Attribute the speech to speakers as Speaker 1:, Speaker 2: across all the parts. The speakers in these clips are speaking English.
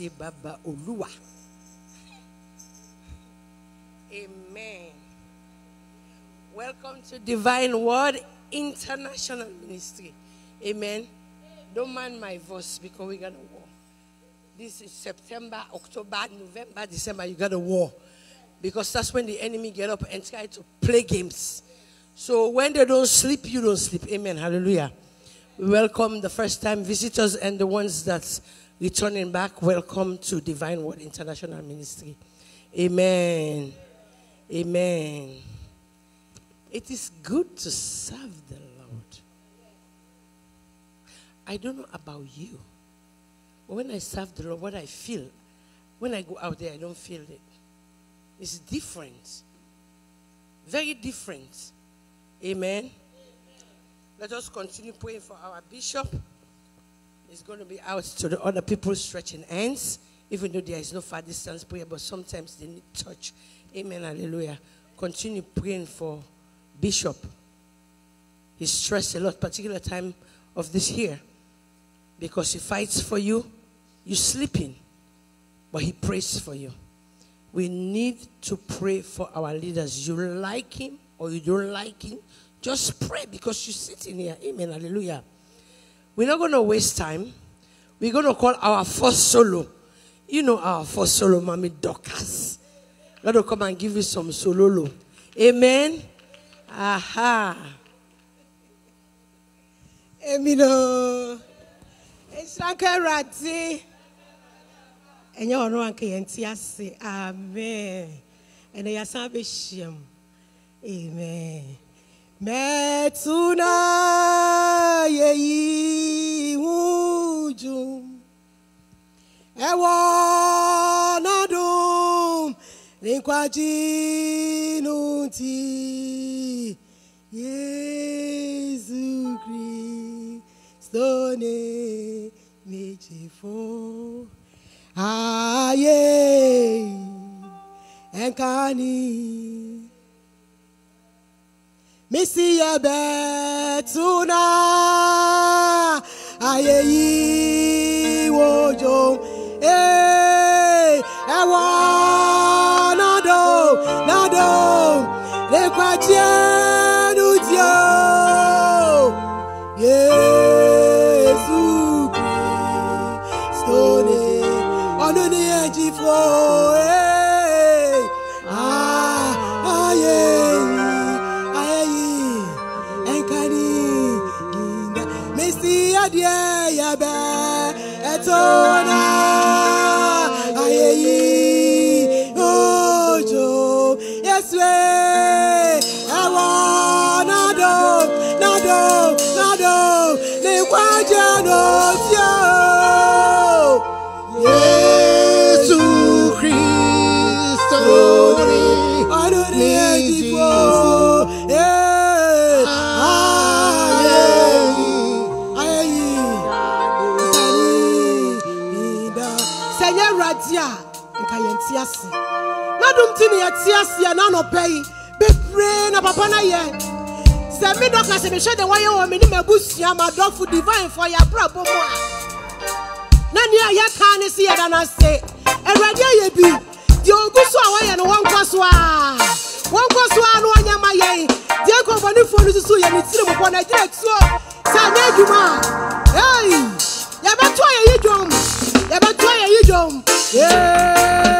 Speaker 1: Oshe Baba Olua. Amen. Welcome to Divine Word International Ministry. Amen. Don't mind my voice because we got a war. This is September, October, November, December. You got a war because that's when the enemy get up and try to play games. So when they don't sleep, you don't sleep. Amen. Hallelujah. We welcome the first time visitors and the ones that's returning back. Welcome to Divine Word International Ministry. Amen. Amen. It is good to serve the Lord. I don't know about you. But when I serve the Lord, what I feel, when I go out there, I don't feel it. It's different. Very different. Amen. Let us continue praying for our bishop. He's going to be out to the other people stretching hands, even though there is no far distance prayer, but sometimes they need touch. Amen. Hallelujah. Continue praying for Bishop. He's stressed a lot, particular time of this year, because he fights for you. You're sleeping, but he prays for you. We need to pray for our leaders. You like him or you don't like him, just pray because you're sitting here. Amen. Hallelujah. We're not going to waste time. We're going to call our first solo. You know our first solo, Mommy Dorcas. God will come and give you some sololo. Amen. Aha.
Speaker 2: Emino. Esranka rati. Enye ono anke yenti ase. Amen. Ene hyiam. Amen. mẹtúnà yẹyí wújú ẹwọ nọdún níkwájínú ti Jésù Kristo ní méjì fún ayé ẹ̀ka ni. Missy Betuna Ayeyi Wojo na dom nti ne yɛte aseɛ na anɔpɛ yi bebree na papa no yɛ. Sɛ me dɔka sɛ mehwɛ de wɔyɛ wɔ menim abusua ma dɔfo divine fɔ yɛabrabɔ mu a na nea yɛka ne se yɛda no ase. Awurade ayɛ bi deɛ ɔgu so a wɔyɛ no wɔnkɔ so a wɔnkɔ so a na wɔnyɛ ma yɛn. Deɛ nkɔmmɔnefoɔ no susu yɛ ne tiri mu bɔ na gyina tuo sɛ anyɛ adwuma a ei yɛbɛto a yɛyi dwom yɛbɛto a yɛyi dwom. Yee!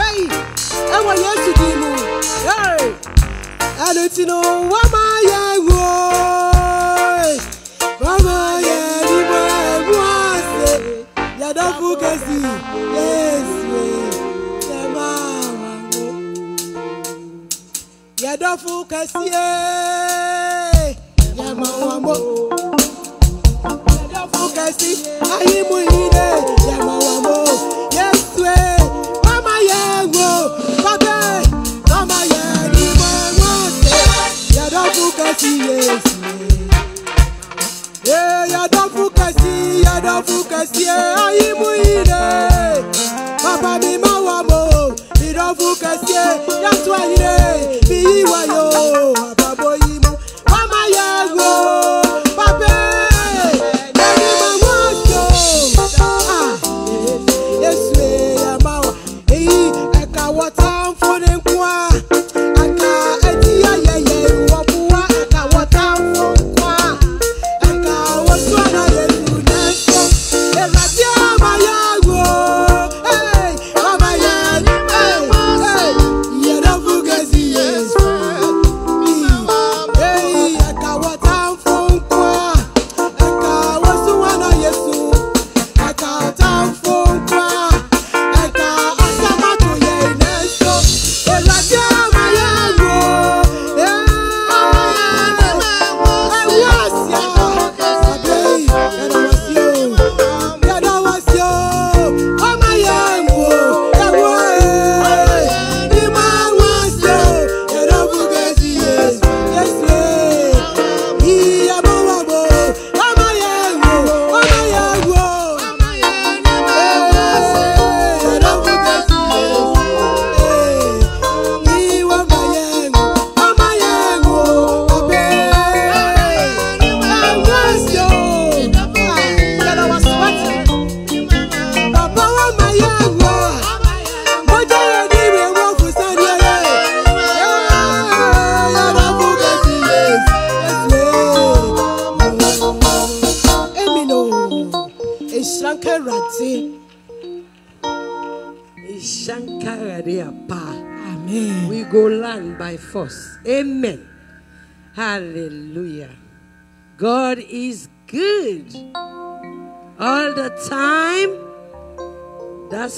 Speaker 2: hey ẹwọ Jésù dì mú hey ẹnu tinú wọn máa yẹ wò. Wọn máa yẹ níbo ẹmu ọsẹ yàtọ̀ fún kẹsì Jésù ẹ máa wà wò. Yàtọ̀ fún kẹsì ẹ yẹ máa wà wò. Yàtọ̀ kẹsì ayé mú yìí. kíyèsí. Yàdọ̀ fún kẹ̀sí, yàdọ̀ fún kẹ̀sí, ayé mú ilé. Bàbá mi máa wà mọ́, ìdọ̀ fún
Speaker 1: kẹ̀sí, yàtọ̀ ayé, fi yí wáyọ̀, àbábọ̀ yìí.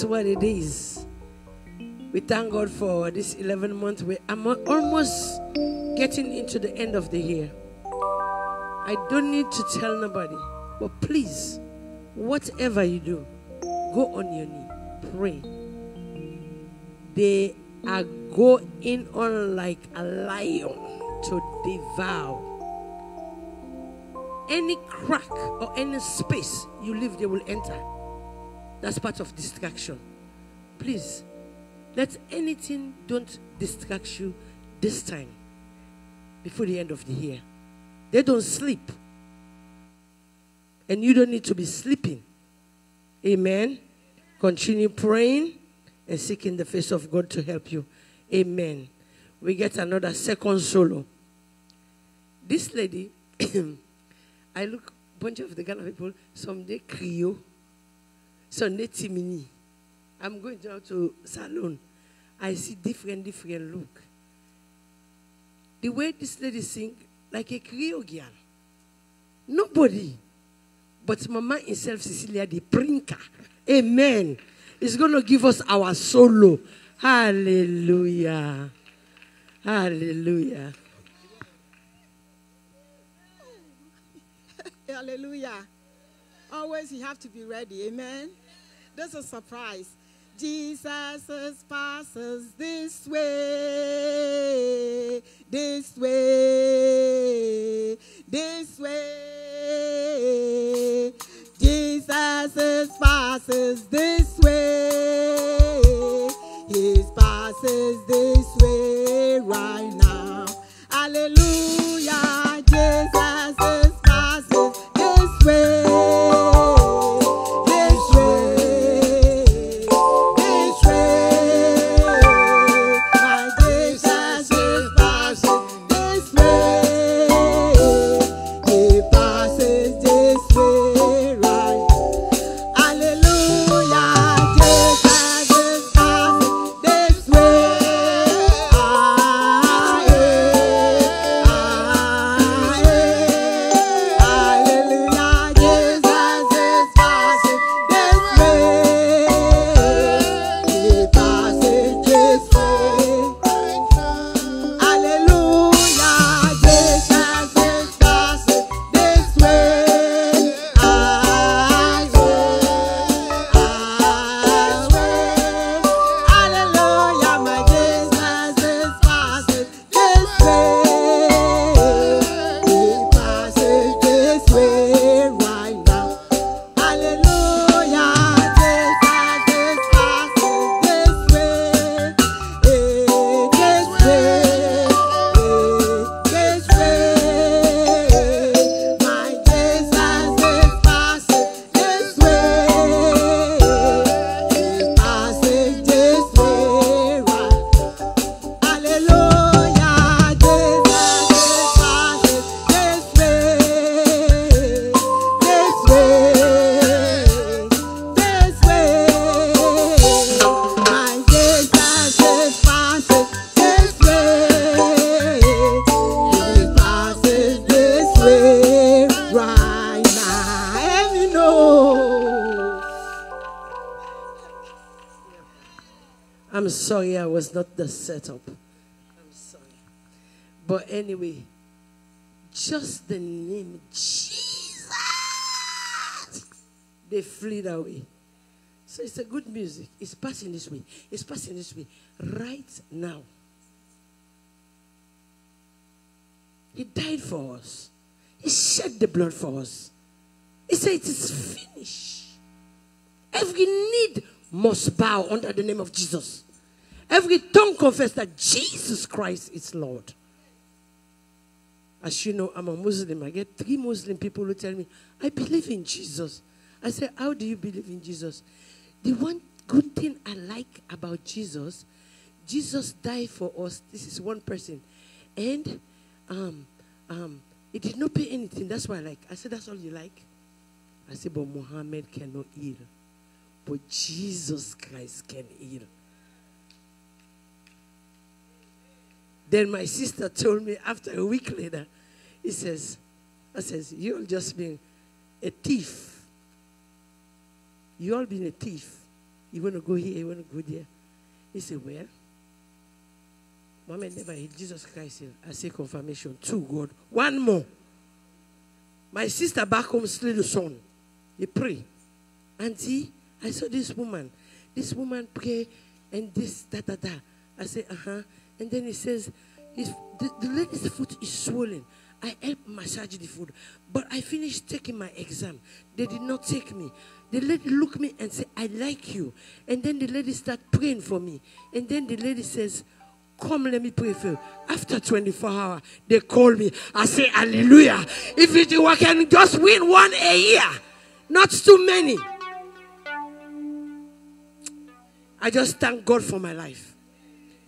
Speaker 1: What it is. We thank God for this 11 month. We I'm almost getting into the end of the year. I don't need to tell nobody, but please, whatever you do, go on your knee, pray. They are going on like a lion to devour. Any crack or any space you leave, they will enter. That's part of distraction. Please, let anything don't distract you this time before the end of the year. They don't sleep. And you don't need to be sleeping. Amen. Continue praying and seeking the face of God to help you. Amen. We get another second solo. This lady, I look bunch of the Ghana people, some they Creole, they Timini. I'm going down to salon. I see different, different look. The way this lady sing, like a Creole girl. Nobody but Mama herself, Cecilia, the prinker. Amen. Is going to give us our solo. Hallelujah. Hallelujah.
Speaker 3: Hallelujah. Always you have to be ready. Amen. This is a surprise. Jesus passes this way, this way, this way. Jesus passes this way. He passes this way right now. Hallelujah. Jesus passes this way.
Speaker 1: Sorry I was not the setup. I'm sorry. But anyway, just the name Jesus, they fleed away. So it's a good music. It's passing this way. It's passing this way. Right now. He died for us. He shed the blood for us. He said it is finished. Every need must bow under the name of Jesus. Every tongue confess that Jesus Christ is Lord. As you know, I'm a Muslim. I get three Muslim people who tell me, I believe in Jesus. I say, How do you believe in Jesus? The one good thing I like about Jesus, Jesus died for us. This is one person. And um, um, he did not pay anything. That's why I like. I said, That's all you like? I said, But Muhammad cannot heal. But Jesus Christ can heal. Then my sister told me after a week later, he says, I says, you all just been a thief. You all been a thief. You want to go here, you want to go there. He said, well, Muhammad never healed Jesus Christ. healed. I say confirmation. Two, God. One more. My sister back home slew the son. He pray. Auntie, I saw this woman. This woman pray and this, da, da, da. I say, uh-huh. And then he says, the, the lady's foot is swollen. I help massage the foot. But I finished taking my exam. They did not take me. The lady looked me and said, I like you. And then the lady start praying for me. And then the lady says, Come, let me pray for you. After 24 hours, they call me. I say, Hallelujah. If it I can just win one a year, not too many. I just thank God for my life.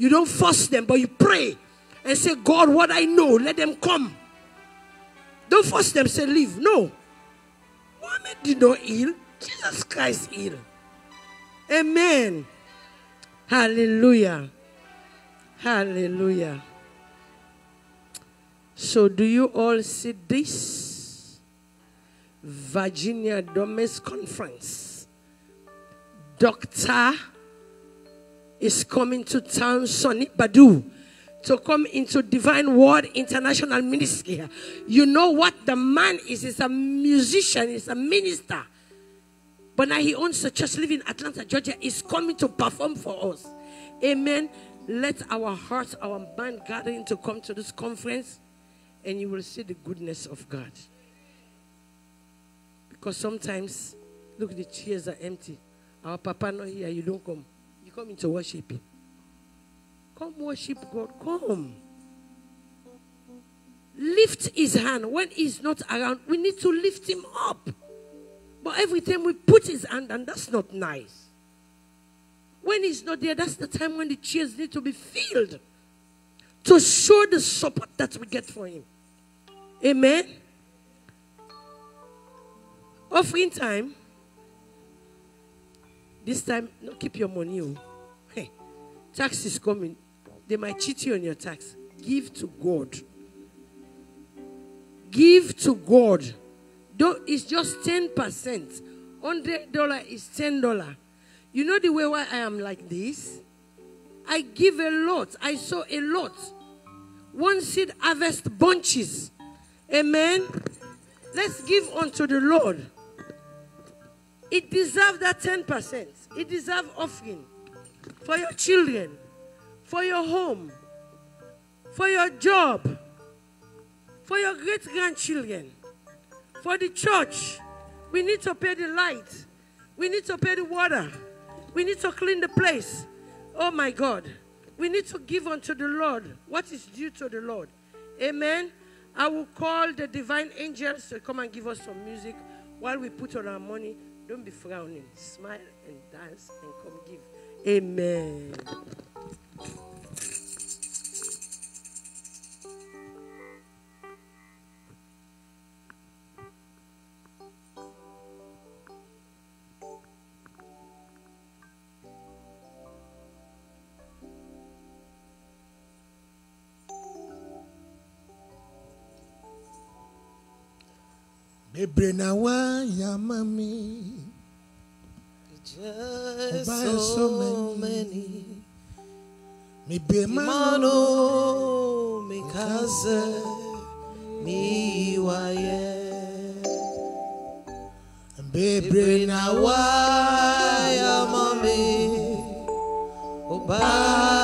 Speaker 1: You don't force them, but you pray and say, God, what I know, let them come. Don't force them, say, leave. No. Muhammad did not heal, Jesus Christ healed. Amen. Hallelujah. Hallelujah. So, do you all see this? Virginia Domes Conference. Doctor is coming to town, Sonny Badu, to come into Divine Word International Ministry. You know what the man is? He's a musician, he's a minister. But now he owns a church living in Atlanta, Georgia. He's coming to perform for us. Amen. Let our hearts, our mind gathering to come to this conference, and you will see the goodness of God. Because sometimes, look, the chairs are empty. Our papa not here, you don't come. Come into worship. Come worship God. Come. Lift his hand when he's not around. We need to lift him up. But every time we put his hand, and that's not nice. When he's not there, that's the time when the chairs need to be filled to show the support that we get for him. Amen. Offering time. This time, no, keep your money. Oh. Hey, tax is coming. They might cheat you on your tax. Give to God. Give to God. Though it's just 10%. $100 is $10. You know the way why I am like this? I give a lot. I sow a lot. One seed harvest bunches. Amen. Let's give unto the Lord. It deserves that 10%. It deserves offering for your children, for your home, for your job, for your great grandchildren, for the church. We need to pay the light. We need to pay the water. We need to clean the place. Oh my God. We need to give unto the Lord what is due to the Lord. Amen. I will call the divine angels to come and give us some music while we put on our money. Don't be frowning. Smile and dance and come give. Amen.
Speaker 4: bebree na so many
Speaker 1: mi
Speaker 5: bemano mi
Speaker 4: kaze mi waye
Speaker 5: bebre na
Speaker 4: waya mami
Speaker 5: obaa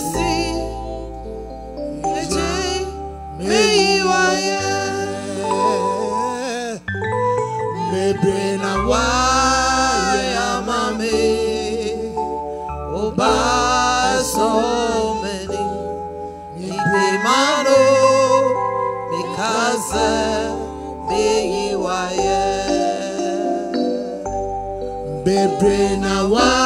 Speaker 5: bebre na wa.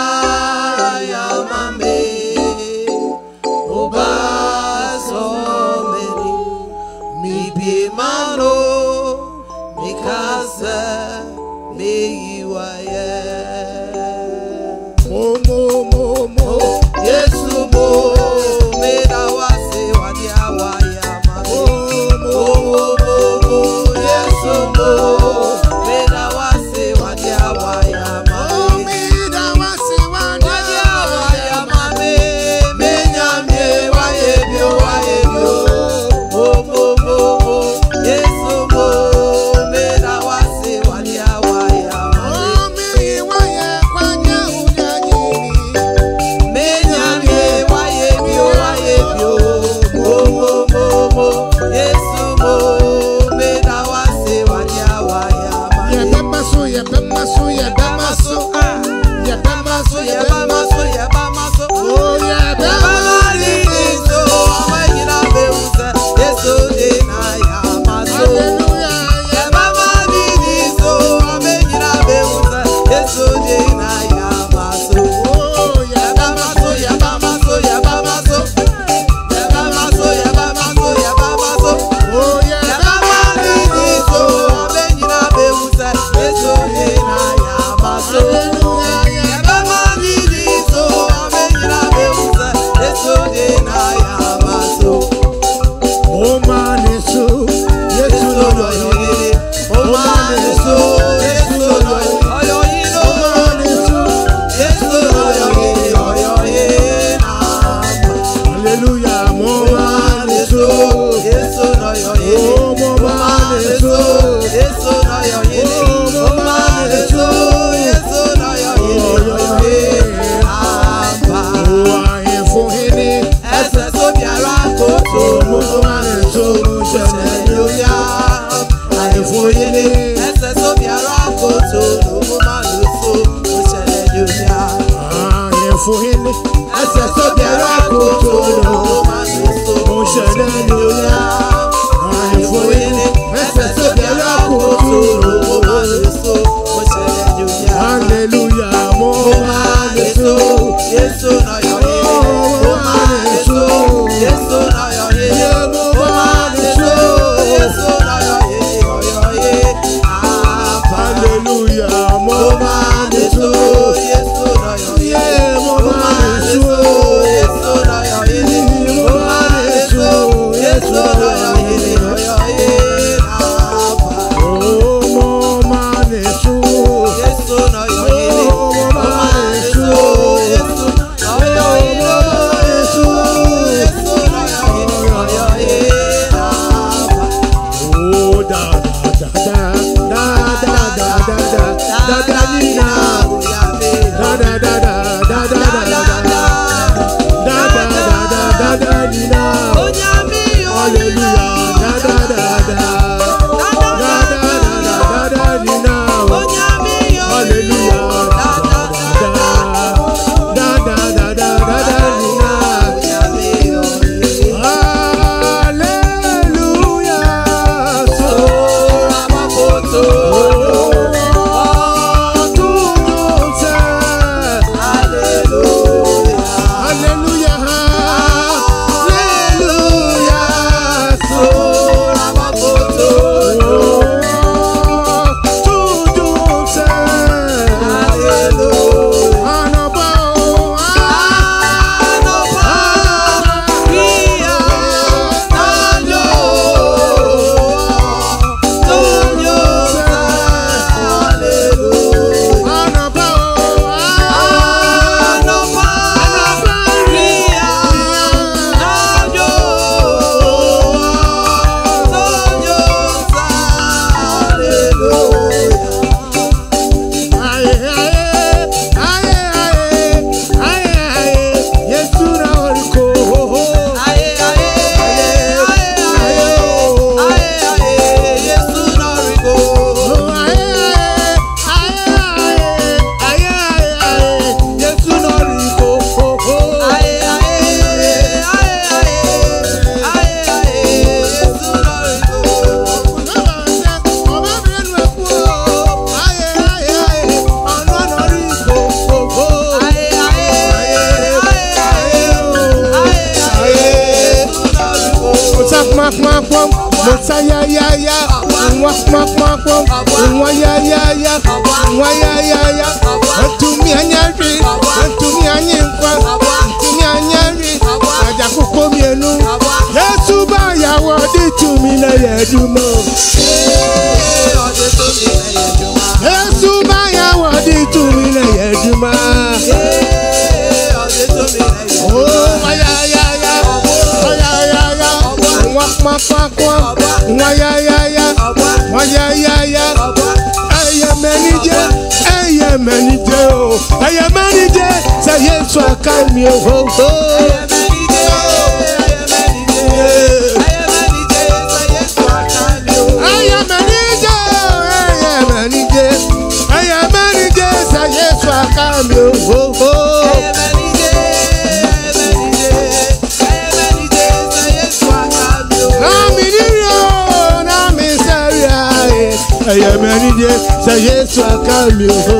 Speaker 1: Caminhos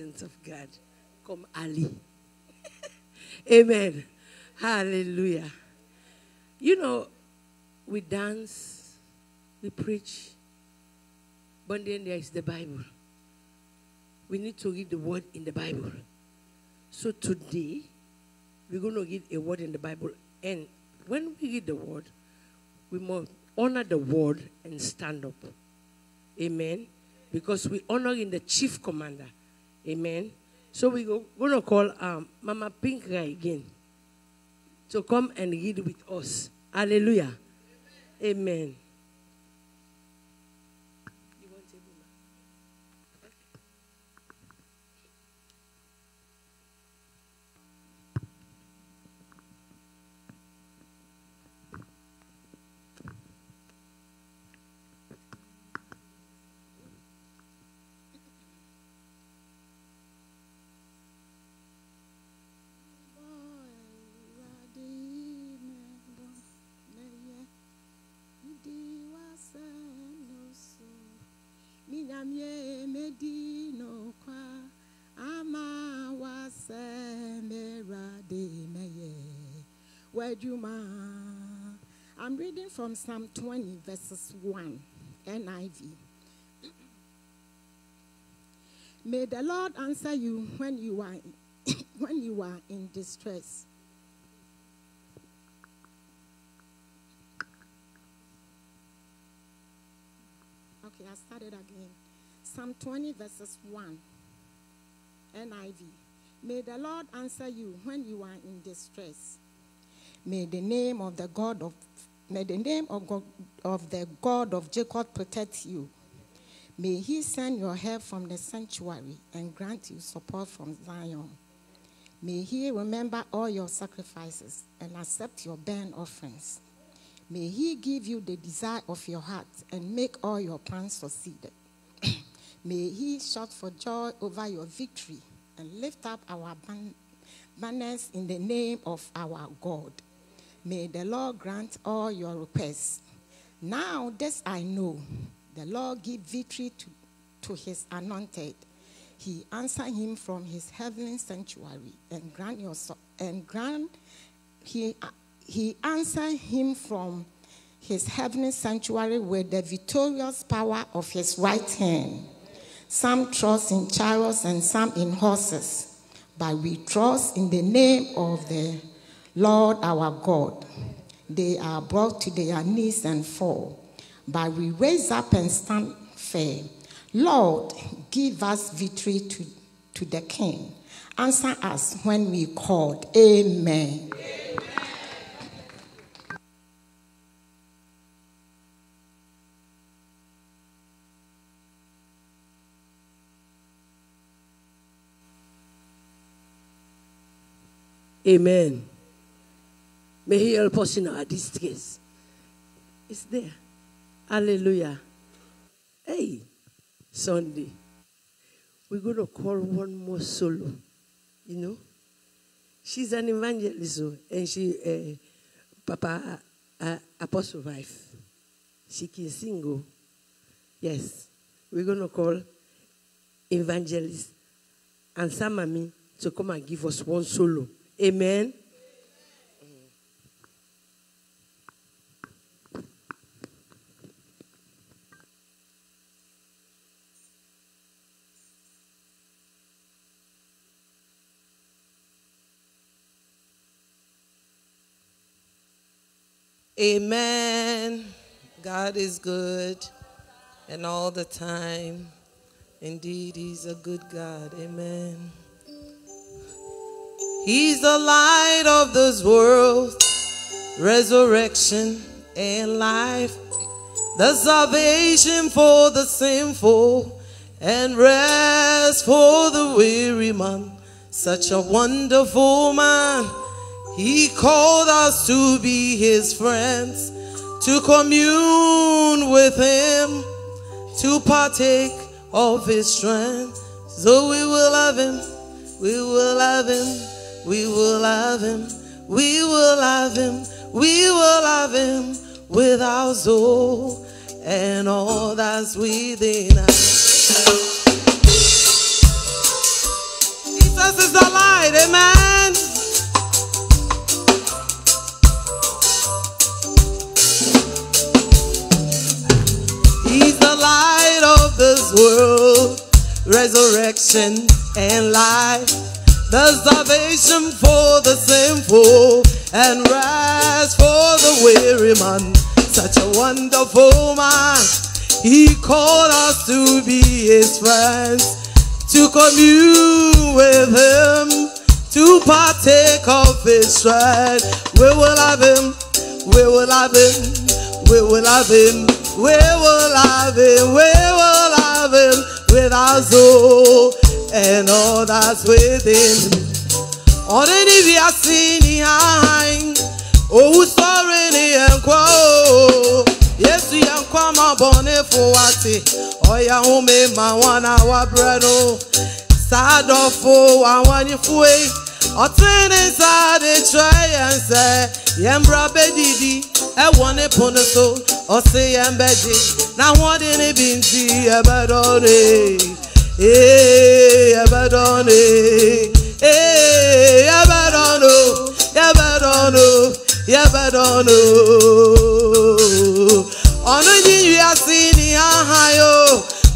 Speaker 1: presence of God. Come early. Amen. Hallelujah. You know, we dance, we preach, but then there is the Bible. We need to read the word in the Bible. So today, we're going to read a word in the Bible. And when we read the word, we must honor the word and stand up. Amen. Because we honor in the chief commander. Amen. So we're going to call um, Mama Pinkra again to come and read with us. Hallelujah. Amen. You
Speaker 3: Ama meye. I'm reading from Psalm 20 verses 1 NIV. May the Lord answer you when you are when you are in distress. Okay, I started again. Psalm 20 verses 1 NIV. May the Lord answer you when you are in distress. May the name of the God of may the name of God, of the God of Jacob protect you. May he send your help from the sanctuary and grant you support from Zion. May he remember all your sacrifices and accept your burnt offerings. May he give you the desire of your heart and make all your plans succeed. May he shout for joy over your victory and lift up our ban- banners in the name of our God. May the Lord grant all your requests. Now, this I know the Lord give victory to, to his anointed. He answer him from his heavenly sanctuary and grant your and grant he he answered him from his heavenly sanctuary with the victorious power of his right hand. Some trust in chariots and some in horses, but we trust in the name of the Lord our God. They are brought to their knees and fall, but we raise up and stand firm. Lord, give us victory to, to the King. Answer us when we called. Amen.
Speaker 1: Amen. May He help us in our distress. It's there. Hallelujah. Hey, Sunday. We're going to call one more solo. You know? She's an evangelist, oh, and she, uh, Papa, uh, Apostle wife. She can sing. oh. Yes. We're going to call evangelist and Samami to come and give us one solo. Amen.
Speaker 5: Amen. God is good and all the time. Indeed, He's a good God. Amen. He's the light of this world, resurrection and life, the salvation for the sinful and rest for the weary man. Such a wonderful man. He called us to be his friends, to commune with him, to partake of his strength. So we will love him, we will love him, we will love him, we will love him, we will love him with our soul and all that's within us. Jesus is the light, amen. He's the light of this world, resurrection and life, the salvation for the sinful and rest for the weary man. Such a wonderful man. He called us to be his friends, to commune with him, to partake of his strength. We will love him, we will love him, we will love him, we will love him, we will love him with our soul and all that's within me. Ọ̀rẹ́ni bí a sì ní àárín, òun sọ̀rọ̀ ni ẹ̀ ń kọ́ o. Yéésù yẹ ń kọ́ ọmọ bọ̀ ní fòwátì, ọ̀yà ń mi máa wọn àwa búrẹ́nu. Sádọ̀fo àwọn anífúwe, ọtí ní sáàdì tíọ́ yẹn sẹ́, yẹn bra bẹ́ dìdí, ẹ̀wọ̀n ní pọ̀nù so, ọ̀sìn yẹn bẹ́ dì, náà wọ́n dín níbi ntì ẹ̀ bẹ́. ee yabara ọnụ ee yabara ọnụ yabara ọnụ yabara ọnụ ọnụ ji nri asị na ihe aha ya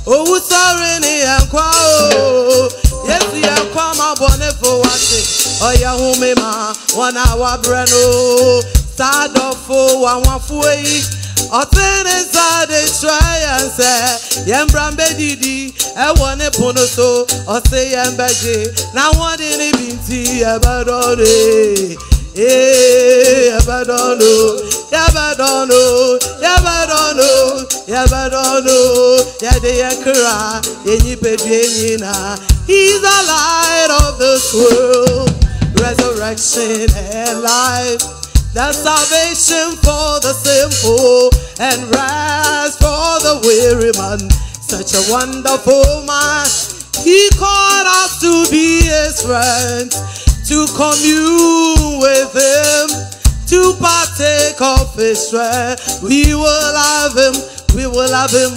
Speaker 5: owu sọrọ na ya nkwa o yesu ya nkwa ma bụ n'efu wasị ọya hụmị ma ọ na-awa brenu sadọfo wa nwafu eyi ɔtene nsa de kyerɛ yɛn sɛ yɛn bra mbɛdidi ɛwɔ e ne pono so ɔse yɛn bɛgye na ni ne bi nti yɛbɛdɔre ee yɛbɛdɔno yɛbɛdɔno yɛbɛdɔno yɛbɛdɔno yɛde yɛn kra yɛnyi bedue nyinaa he's the light of this world resurrection and life. The salvation for the sinful and rest for the weary man. Such a wonderful man. He called us to be his friends, to commune with him, to partake of his strength. We will love him, we will love him,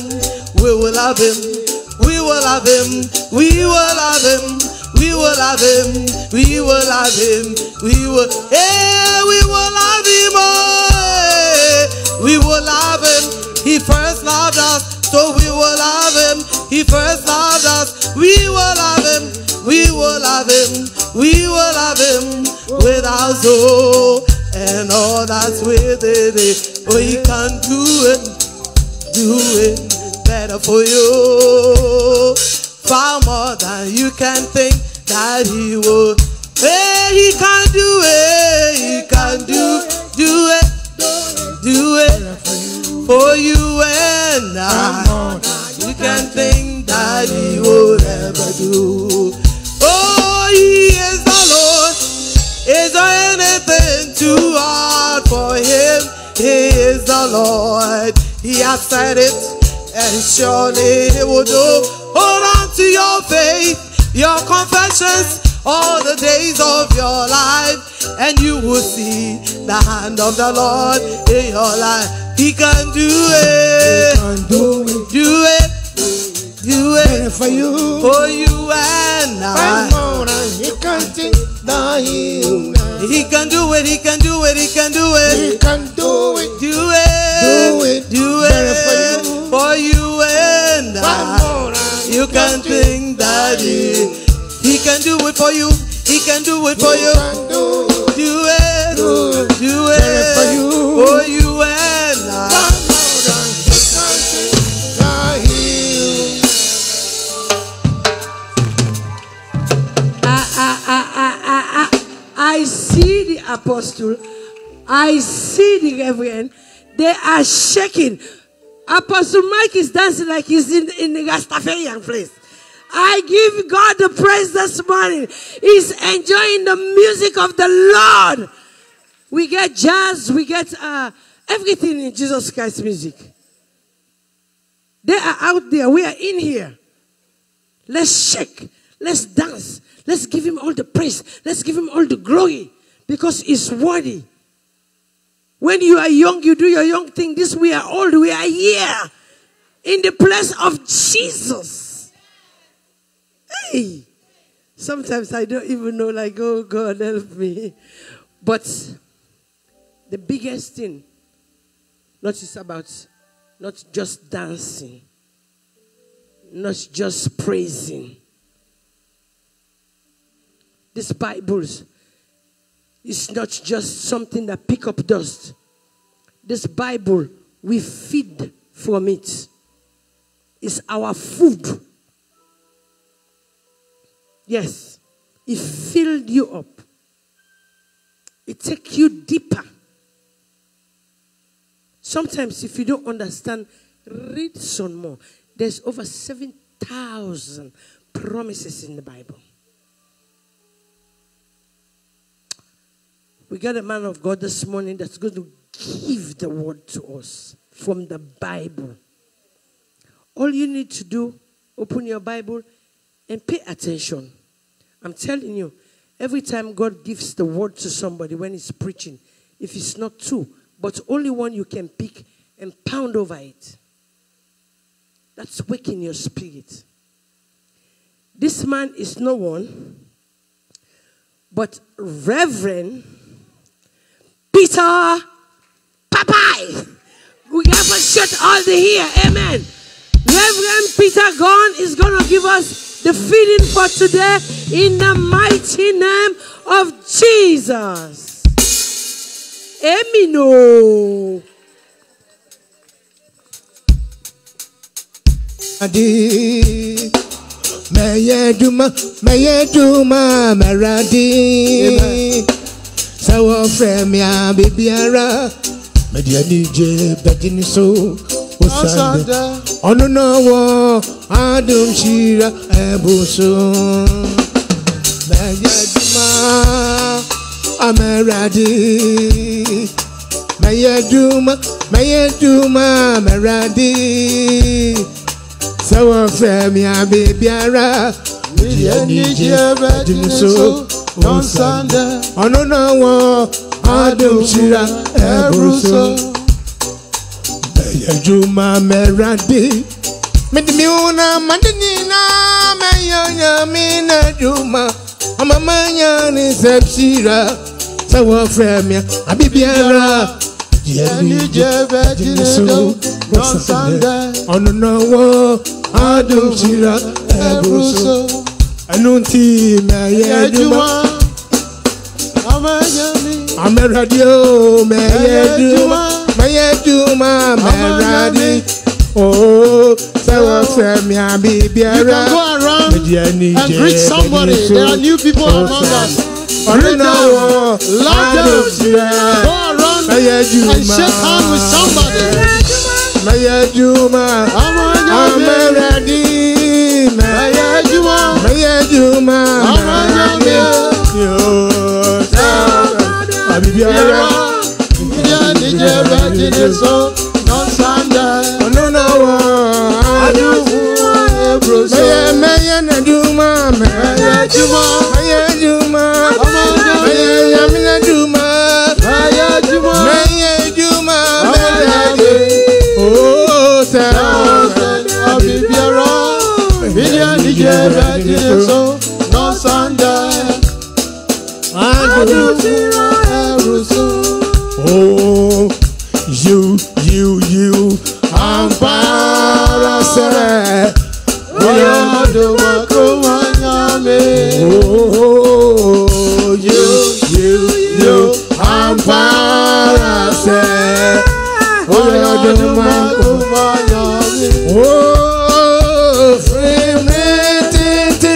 Speaker 5: we will love him, we will love him, we will love him. We will love him. We will love him. We will. Have him, we will, hey, we will love him. Oh, we will love him. He first loved us, so we will love him. He first loved us. We will love him. We will love him. We will love him with our soul and all that's within it. Oh, he can do it. Do it better for you far more than you can think Dariwo. Hey, he can do it. He can do, do it, do it for you and I. You can think that he will ever do. Oh, he is the Lord. Is there anything too hard for him? He is the Lord. He has said it, and surely he will do. Hold on to your faith your confessions, all the days of your life, and you will see the hand of the Lord in your life. He can do it, He
Speaker 4: Can do it
Speaker 5: do it, do it
Speaker 4: for you.
Speaker 5: for you and I.
Speaker 4: more than you can think that he
Speaker 5: can do it, he can do it, he can do it.
Speaker 4: He can do it.
Speaker 5: Do it,
Speaker 4: Do it.
Speaker 5: do it
Speaker 4: for you.
Speaker 5: for you You can think that he, can do it for you. He can do it for you.
Speaker 4: do it.
Speaker 5: Do it,
Speaker 4: for you.
Speaker 5: for you and I.
Speaker 1: I, I, I, I, I see the apostle. I see the reverend. They are shaking. Apostle Mike is dancing like he's in, in the Rastafarian place. I give God the praise this morning. He's enjoying the music of the Lord. We get jazz, we get uh, everything in Jesus Christ music. They are out there, we are in here. Let's shake. Let's dance. Let's give him all the praise. Let's give him all the glory because he's worthy. When you are young, you do your young thing. This we are old. We are here in the place of Jesus. Hey. Sometimes I don't even know, like, oh God, help me. But the biggest thing, not just about not just dancing, not just praising. These Bibles is not just something that pick up dust. This Bible, we feed from it. It's our food. Yes, it filled you up. It take you deeper. Sometimes, if you don't understand, read some more. There's over 7,000 promises in the Bible. We got a man of God this morning that's going to give the word to us from the Bible. All you need to do, open your Bible and pay attention. I'm telling you, every time God gives the word to somebody when he's preaching, if it's not two, but only one you can pick and pound over it, that's waking your spirit. This man is no one but Reverend Peter Papai. We have a shut all the here. Amen. Reverend Peter Gone is going to give us the feeding for today in the mighty name of Jesus. Amino. Oh.
Speaker 4: Adi, meye duma, meye duma, meradi. Sawo fremi a bibiara, ɔfrɛ me a biribiara mede anigye bɛgye ne so osande ɔno na wɔ adomhyira ɛbo so mɛyɛ adwuma amɛwurade mɛyɛ adwuma mɛyɛ adwuma amɛwurade sɛ wɔfrɛ me a biribiara mede anigye bɛgye ne so ɔnsande ɔno na wɔ adom hyira ɛboro so ɛno nti mɛyɛ adwuma amɛwurade o mɛyɛ adwuma mɛyɛ adwuma mɛwurade oo sɛ wɔfrɛ me a
Speaker 6: You
Speaker 4: biribiara
Speaker 6: can go around
Speaker 4: mede ani
Speaker 6: and
Speaker 4: gye
Speaker 6: greet somebody.
Speaker 4: m'ani so.
Speaker 6: There are new people among us.
Speaker 4: ɔno na wɔ
Speaker 6: Love
Speaker 4: adom
Speaker 6: them.
Speaker 4: hyira
Speaker 6: Go around
Speaker 4: mɛyɛ
Speaker 6: and
Speaker 4: adwuma
Speaker 6: shake hands with somebody.
Speaker 4: mɛyɛ adwuma amɛwurade mɛyɛ
Speaker 6: Mɛyɛ
Speaker 4: biara ìdíje ìdíje rẹ ti lè so nọ́sàndà. ọ̀nùnà wọ adúgbò ebroso. mẹyẹ mẹyẹ nàdúmọ mẹyẹ jùmọ mẹyẹ jùmọ ọmọ ọdọ mẹyẹ yamina jùmọ mẹyẹ jùmọ mẹyẹ jùmọ mẹyẹ de ooo sẹ ọbí biara ìdíje ìdíje rẹ ti lè so nọ́sàndà. adúgbò. tó
Speaker 6: máa tó máa
Speaker 7: yọ
Speaker 6: mí. Fi mí títí.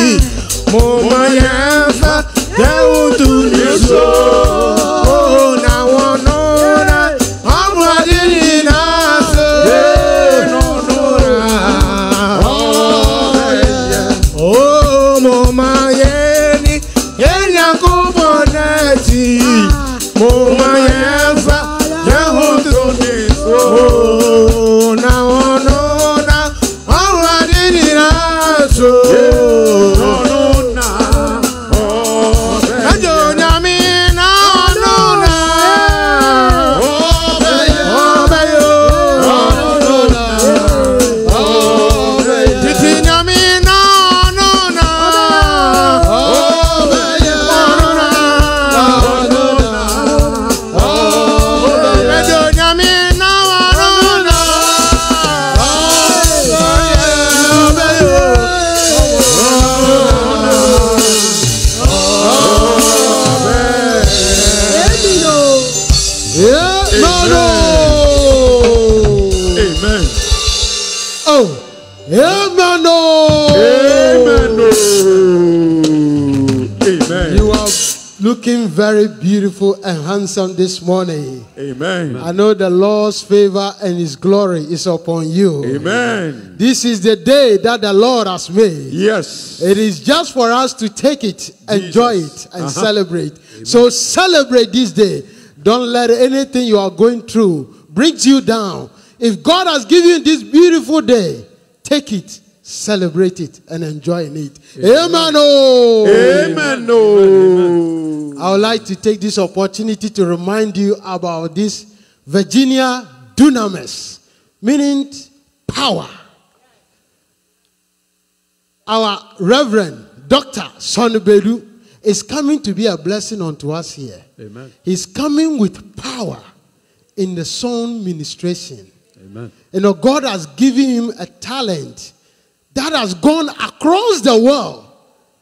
Speaker 6: beautiful and handsome this morning.
Speaker 7: Amen.
Speaker 6: I know the Lord's favor and His glory is upon you.
Speaker 7: Amen.
Speaker 6: This is the day that the Lord has made.
Speaker 7: Yes.
Speaker 6: It is just for us to take it, enjoy it, and
Speaker 7: Uh-huh.
Speaker 6: celebrate. So celebrate this day. Don't let anything you are going through brings you down. If God has given you this beautiful day, take it, celebrate it, and enjoy it. Amen. oh.
Speaker 7: Amen. No.
Speaker 6: I would like to take this opportunity to remind you about this Virginia dunamis, meaning power. Our Reverend Dr. Sonbedu is coming to be a blessing unto us here.
Speaker 7: Amen.
Speaker 6: He's coming with power in the song ministration.
Speaker 7: Amen.
Speaker 6: You know, God has given him a talent that has gone across the world,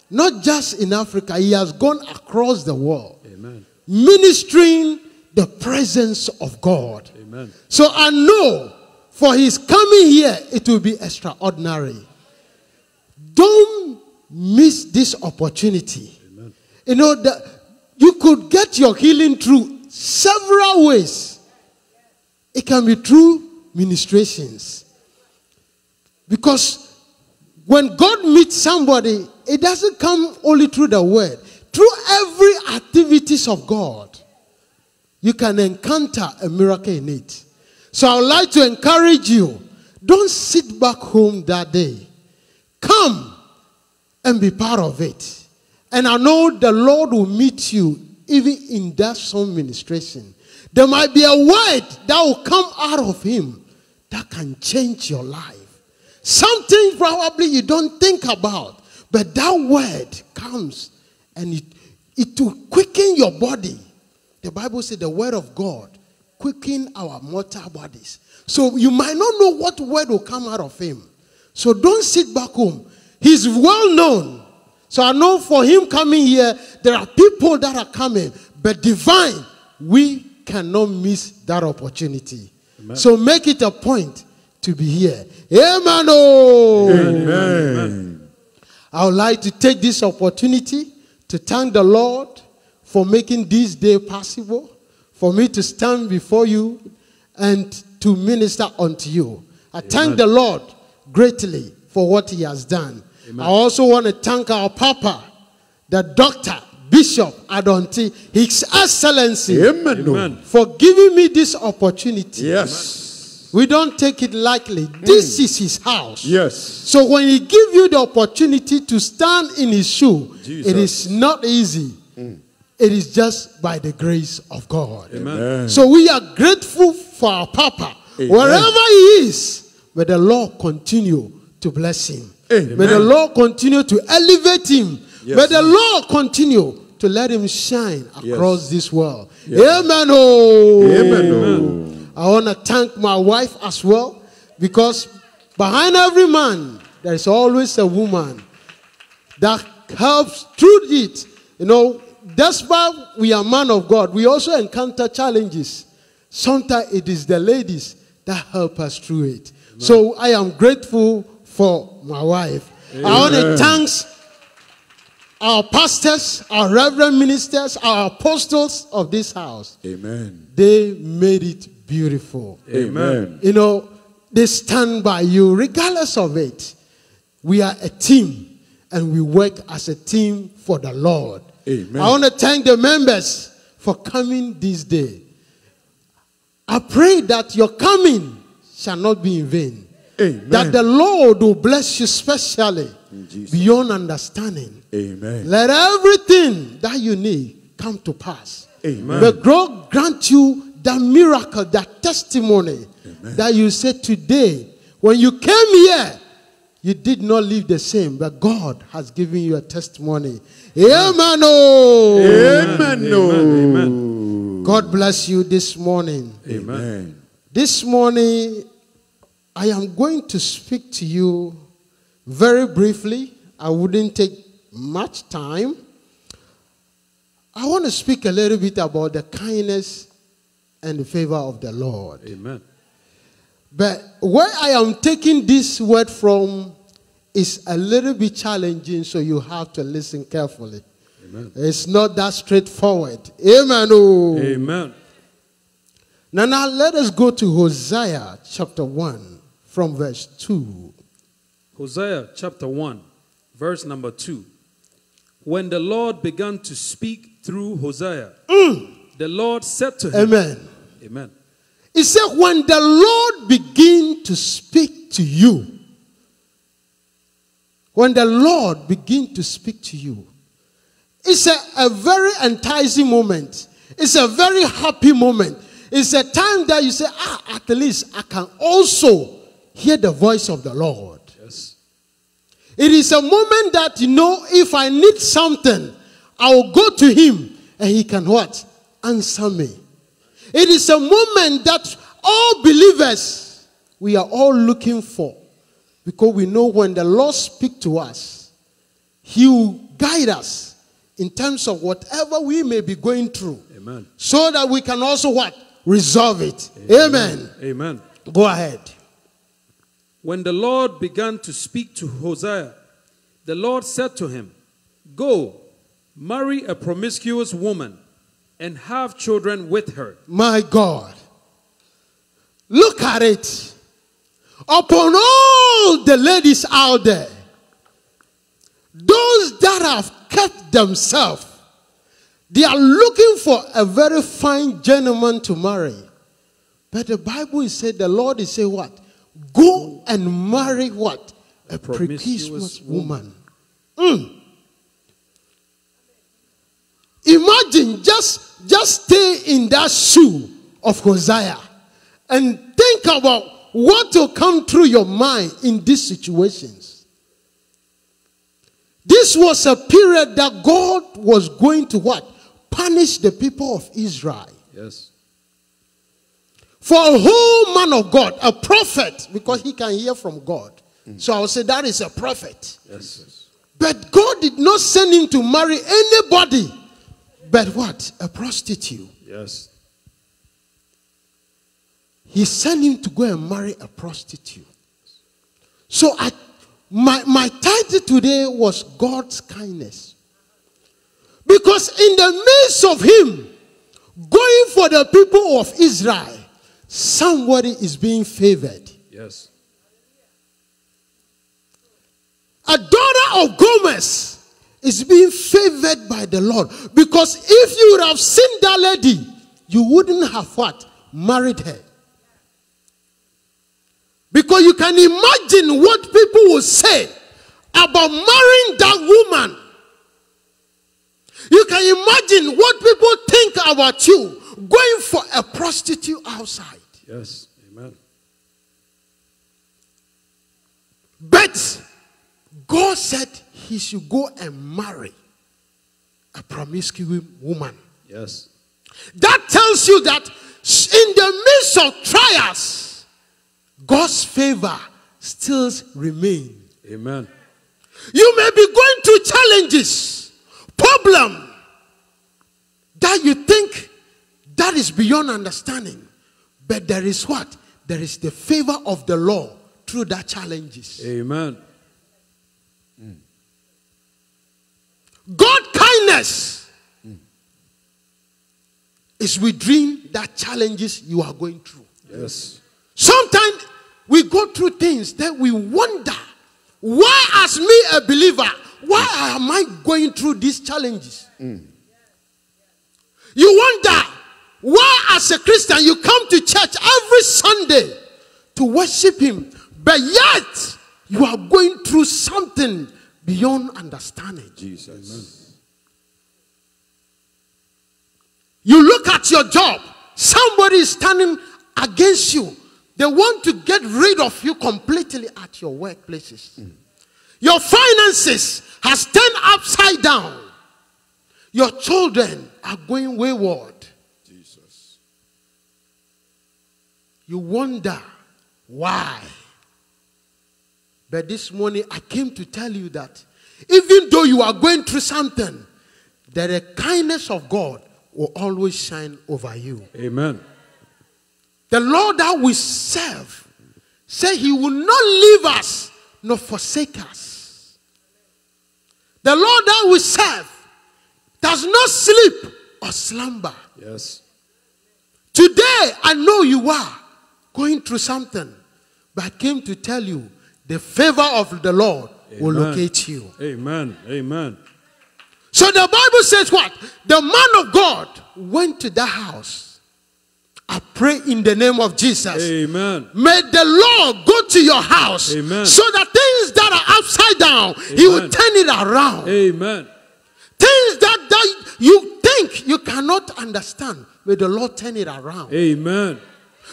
Speaker 6: not just in Africa, he has gone across the world,
Speaker 7: Amen.
Speaker 6: ministering the presence of God.
Speaker 7: Amen.
Speaker 6: So I know for his coming here, it will be extraordinary. Don't miss this opportunity. You know that you could get your healing through several ways. It can be through ministrations. Because when God meets somebody, it doesn't come only through the word. Through every activities of God, you can encounter a miracle in it. So I would like to encourage you, don't sit back home that day. Come and be part of it. And I know the Lord will meet you even in that song ministration. There might be a word that will come out of him that can change your life. Something probably you don't think about, but that word comes and it, it will quicken your body. The Bible says the word of God quicken our mortal bodies. So you might not know what word will come out of him. So don't sit back home. He's well known. So I know for him coming here, there are people that are coming, but divine, we cannot miss that opportunity. So make it a point to be here. Amen. oh.
Speaker 7: Amen.
Speaker 6: I would like to take this opportunity to thank the Lord for making this day possible, for me to stand before you and to minister unto you. I thank the Lord greatly for what he has done. I also want to thank our Papa, the Doctor, Bishop Adonteng, His Excellency,
Speaker 7: Amen.
Speaker 8: Amen.
Speaker 6: for giving me this opportunity.
Speaker 7: Yes.
Speaker 6: We don't take it lightly. Mm. This is his house.
Speaker 7: Yes.
Speaker 6: So when he give you the opportunity to stand in his shoe, it is not easy. Mm. It is just by the grace of God.
Speaker 8: Amen.
Speaker 6: So we are grateful for our Papa.
Speaker 7: Amen.
Speaker 6: Wherever he is, may the Lord continue to bless him.
Speaker 7: Amen.
Speaker 6: May the Lord continue to elevate him.
Speaker 7: Yes.
Speaker 6: May the Lord continue to let him shine
Speaker 7: Yes.
Speaker 6: across this world. Amen. Oh.
Speaker 7: Amen. oh.
Speaker 6: I want to thank my wife as well because behind every man, there is always a woman that helps through it. You know, despite we are man of God, we also encounter challenges. Sometimes it is the ladies that help us through it. So I am grateful for my wife. I want to thank our pastors, our reverend ministers, our apostles of this house.
Speaker 7: Amen.
Speaker 6: They made it beautiful.
Speaker 7: Amen.
Speaker 6: You know, they stand by you regardless of it. We are a team and we work as a team for the Lord.
Speaker 7: Amen.
Speaker 6: I want to thank the members for coming this day. I pray that your coming shall not be in vain.
Speaker 7: Amen.
Speaker 6: That the Lord will bless you specially beyond understanding.
Speaker 7: Amen.
Speaker 6: Let everything that you need come to pass.
Speaker 7: Amen.
Speaker 6: May God grant you that miracle, that testimony that you said today. When you came here, you did not live the same, but God has given you a testimony. Amen. oh.
Speaker 7: Amen.
Speaker 8: Amen.
Speaker 6: God bless you this morning.
Speaker 7: Amen.
Speaker 6: This morning, I am going to speak to you very briefly. I wouldn't take much time. I want to speak a little bit about the kindness and the favor of the Lord.
Speaker 8: Amen.
Speaker 6: But where I am taking this word from is a little bit challenging, so you have to listen carefully.
Speaker 8: Amen.
Speaker 6: It's not that straightforward. Amen. oh.
Speaker 8: Amen.
Speaker 6: Now, now let us go to Hosea chapter 1 from verse 2.
Speaker 8: Hosea chapter 1, verse number 2. When the Lord began to speak through Hosea, mm. the Lord said to him,
Speaker 6: Amen.
Speaker 8: Amen.
Speaker 6: He said, When the Lord begin to speak to you, when the Lord begin to speak to you, it's a, a very enticing moment. It's a very happy moment. It's a time that you say, ah, at least I can also hear the voice of the Lord.
Speaker 8: Yes.
Speaker 6: It is a moment that you know if I need something, I will go to him and he can what? Answer me. It is a moment that all believers we are all looking for because we know when the Lord speak to us, he will guide us in terms of whatever we may be going through
Speaker 8: Amen.
Speaker 6: so that we can also what? Resolve it. Amen.
Speaker 8: Amen.
Speaker 6: Go ahead.
Speaker 8: When the Lord began to speak to Hosea, the Lord said to him, Go, marry a promiscuous woman and have children with her.
Speaker 6: My God. Look at it. Upon all the ladies out there, those that have kept themselves, they are looking for a very fine gentleman to marry. But the Bible is said, the Lord is saying what? Go and marry what? A
Speaker 8: promiscuous
Speaker 6: promiscuous woman. Mm. Imagine just just stay in that shoe of Hosea and think about what will come through your mind in these situations. This was a period that God was going to what? Punish the people of Israel.
Speaker 8: Yes.
Speaker 6: For a whole man of God, a prophet, because he can hear from God. Mm. So I would say that is a prophet.
Speaker 8: Yes.
Speaker 6: But God did not send him to marry anybody, but what? A prostitute.
Speaker 8: Yes.
Speaker 6: He sent him to go and marry a prostitute. So I, my, my title today was God's kindness. Because in the midst of him going for the people of Israel, somebody is being favored.
Speaker 8: Yes.
Speaker 6: A daughter of Gomez is being favored by the Lord. Because if you would have seen that lady, you wouldn't have what? Married her. Because you can imagine what people will say about marrying that woman. You can imagine what people think about you going for a prostitute outside.
Speaker 8: Yes. Amen.
Speaker 6: But God said he should go and marry a promiscuous woman.
Speaker 8: Yes.
Speaker 6: That tells you that in the midst of trials, God's favor still remains.
Speaker 8: Amen.
Speaker 6: You may be going through challenges, problem that you think that is beyond understanding. But there is what? There is the favor of the law through that challenges.
Speaker 8: Amen.
Speaker 6: God kindness is within that challenges you are going through.
Speaker 8: Yes.
Speaker 6: Sometimes we go through things that we wonder why, as me a believer, why am I going through these challenges? Mm. You wonder why, as a Christian, you come to church every Sunday to worship Him, but yet you are going through something beyond understanding.
Speaker 7: Jesus.
Speaker 6: You look at your job, somebody is standing against you. They want to get rid of you completely at your workplaces. Your finances has turned upside down. Your children are going wayward.
Speaker 7: Jesus.
Speaker 6: You wonder why. But this morning I came to tell you that even though you are going through something, that the kindness of God will always shine over you.
Speaker 8: Amen.
Speaker 6: The Lord that we serve say he will not leave us nor forsake us. The Lord that we serve does not sleep or slumber.
Speaker 8: Yes.
Speaker 6: Today, I know you are going through something, but I came to tell you the favor of the Lord will locate you.
Speaker 8: Amen. Amen.
Speaker 6: So the Bible says what? The man of God went to that house. I pray in the name of Jesus.
Speaker 8: Amen.
Speaker 6: May the Lord go to your house
Speaker 8: Amen.
Speaker 6: so that things that are upside down, He will turn it around.
Speaker 8: Amen.
Speaker 6: Things that, that you think you cannot understand, may the Lord turn it around.
Speaker 8: Amen.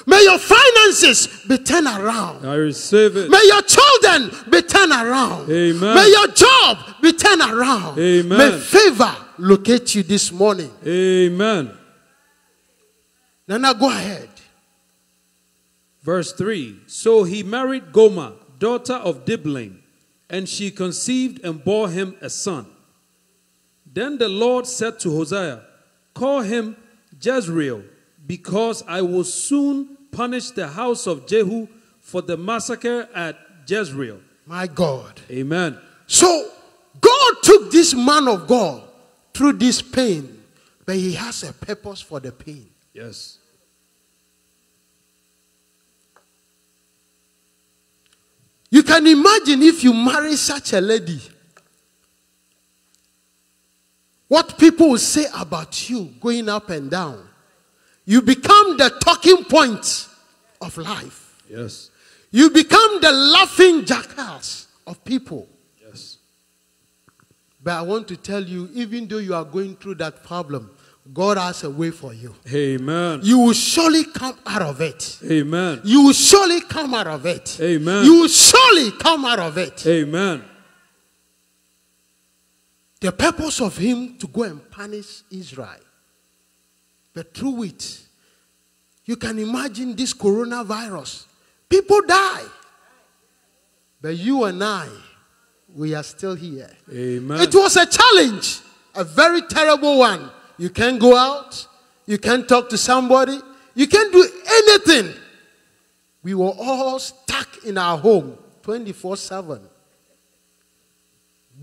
Speaker 6: May your finances be turned around.
Speaker 8: I receive it.
Speaker 6: May your children be turned around.
Speaker 8: Amen.
Speaker 6: May your job be turned around.
Speaker 8: Amen.
Speaker 6: May favor locate you this morning.
Speaker 8: Amen.
Speaker 6: Nana, go ahead.
Speaker 8: Verse 3 So he married Gomer, daughter of Diblaim, and she conceived and bore him a son. Then the Lord said to Hosea, Call him Jezreel, because I will soon punish the house of Jehu for the massacre at Jezreel.
Speaker 6: My God.
Speaker 8: Amen.
Speaker 6: So God took this man of God through this pain, but he has a purpose for the pain.
Speaker 8: Yes.
Speaker 6: You can imagine if you marry such a lady, what people will say about you going up and down. You become the talking point of life.
Speaker 8: Yes.
Speaker 6: You become the laughing jackass of people.
Speaker 8: Yes.
Speaker 6: But I want to tell you, even though you are going through that problem, God has a way for you.
Speaker 8: Amen.
Speaker 6: You will surely come out of it.
Speaker 8: Amen.
Speaker 6: You will surely come out of it.
Speaker 8: Amen.
Speaker 6: You will surely come out of it.
Speaker 8: Amen.
Speaker 6: The purpose of him to go and punish Israel. But through it, you can imagine this coronavirus. People die. But you and I, we are still here.
Speaker 8: Amen.
Speaker 6: It was a challenge, a very terrible one. You can't go out, you can't talk to somebody, you can't do anything. We were all stuck in our home 24 7.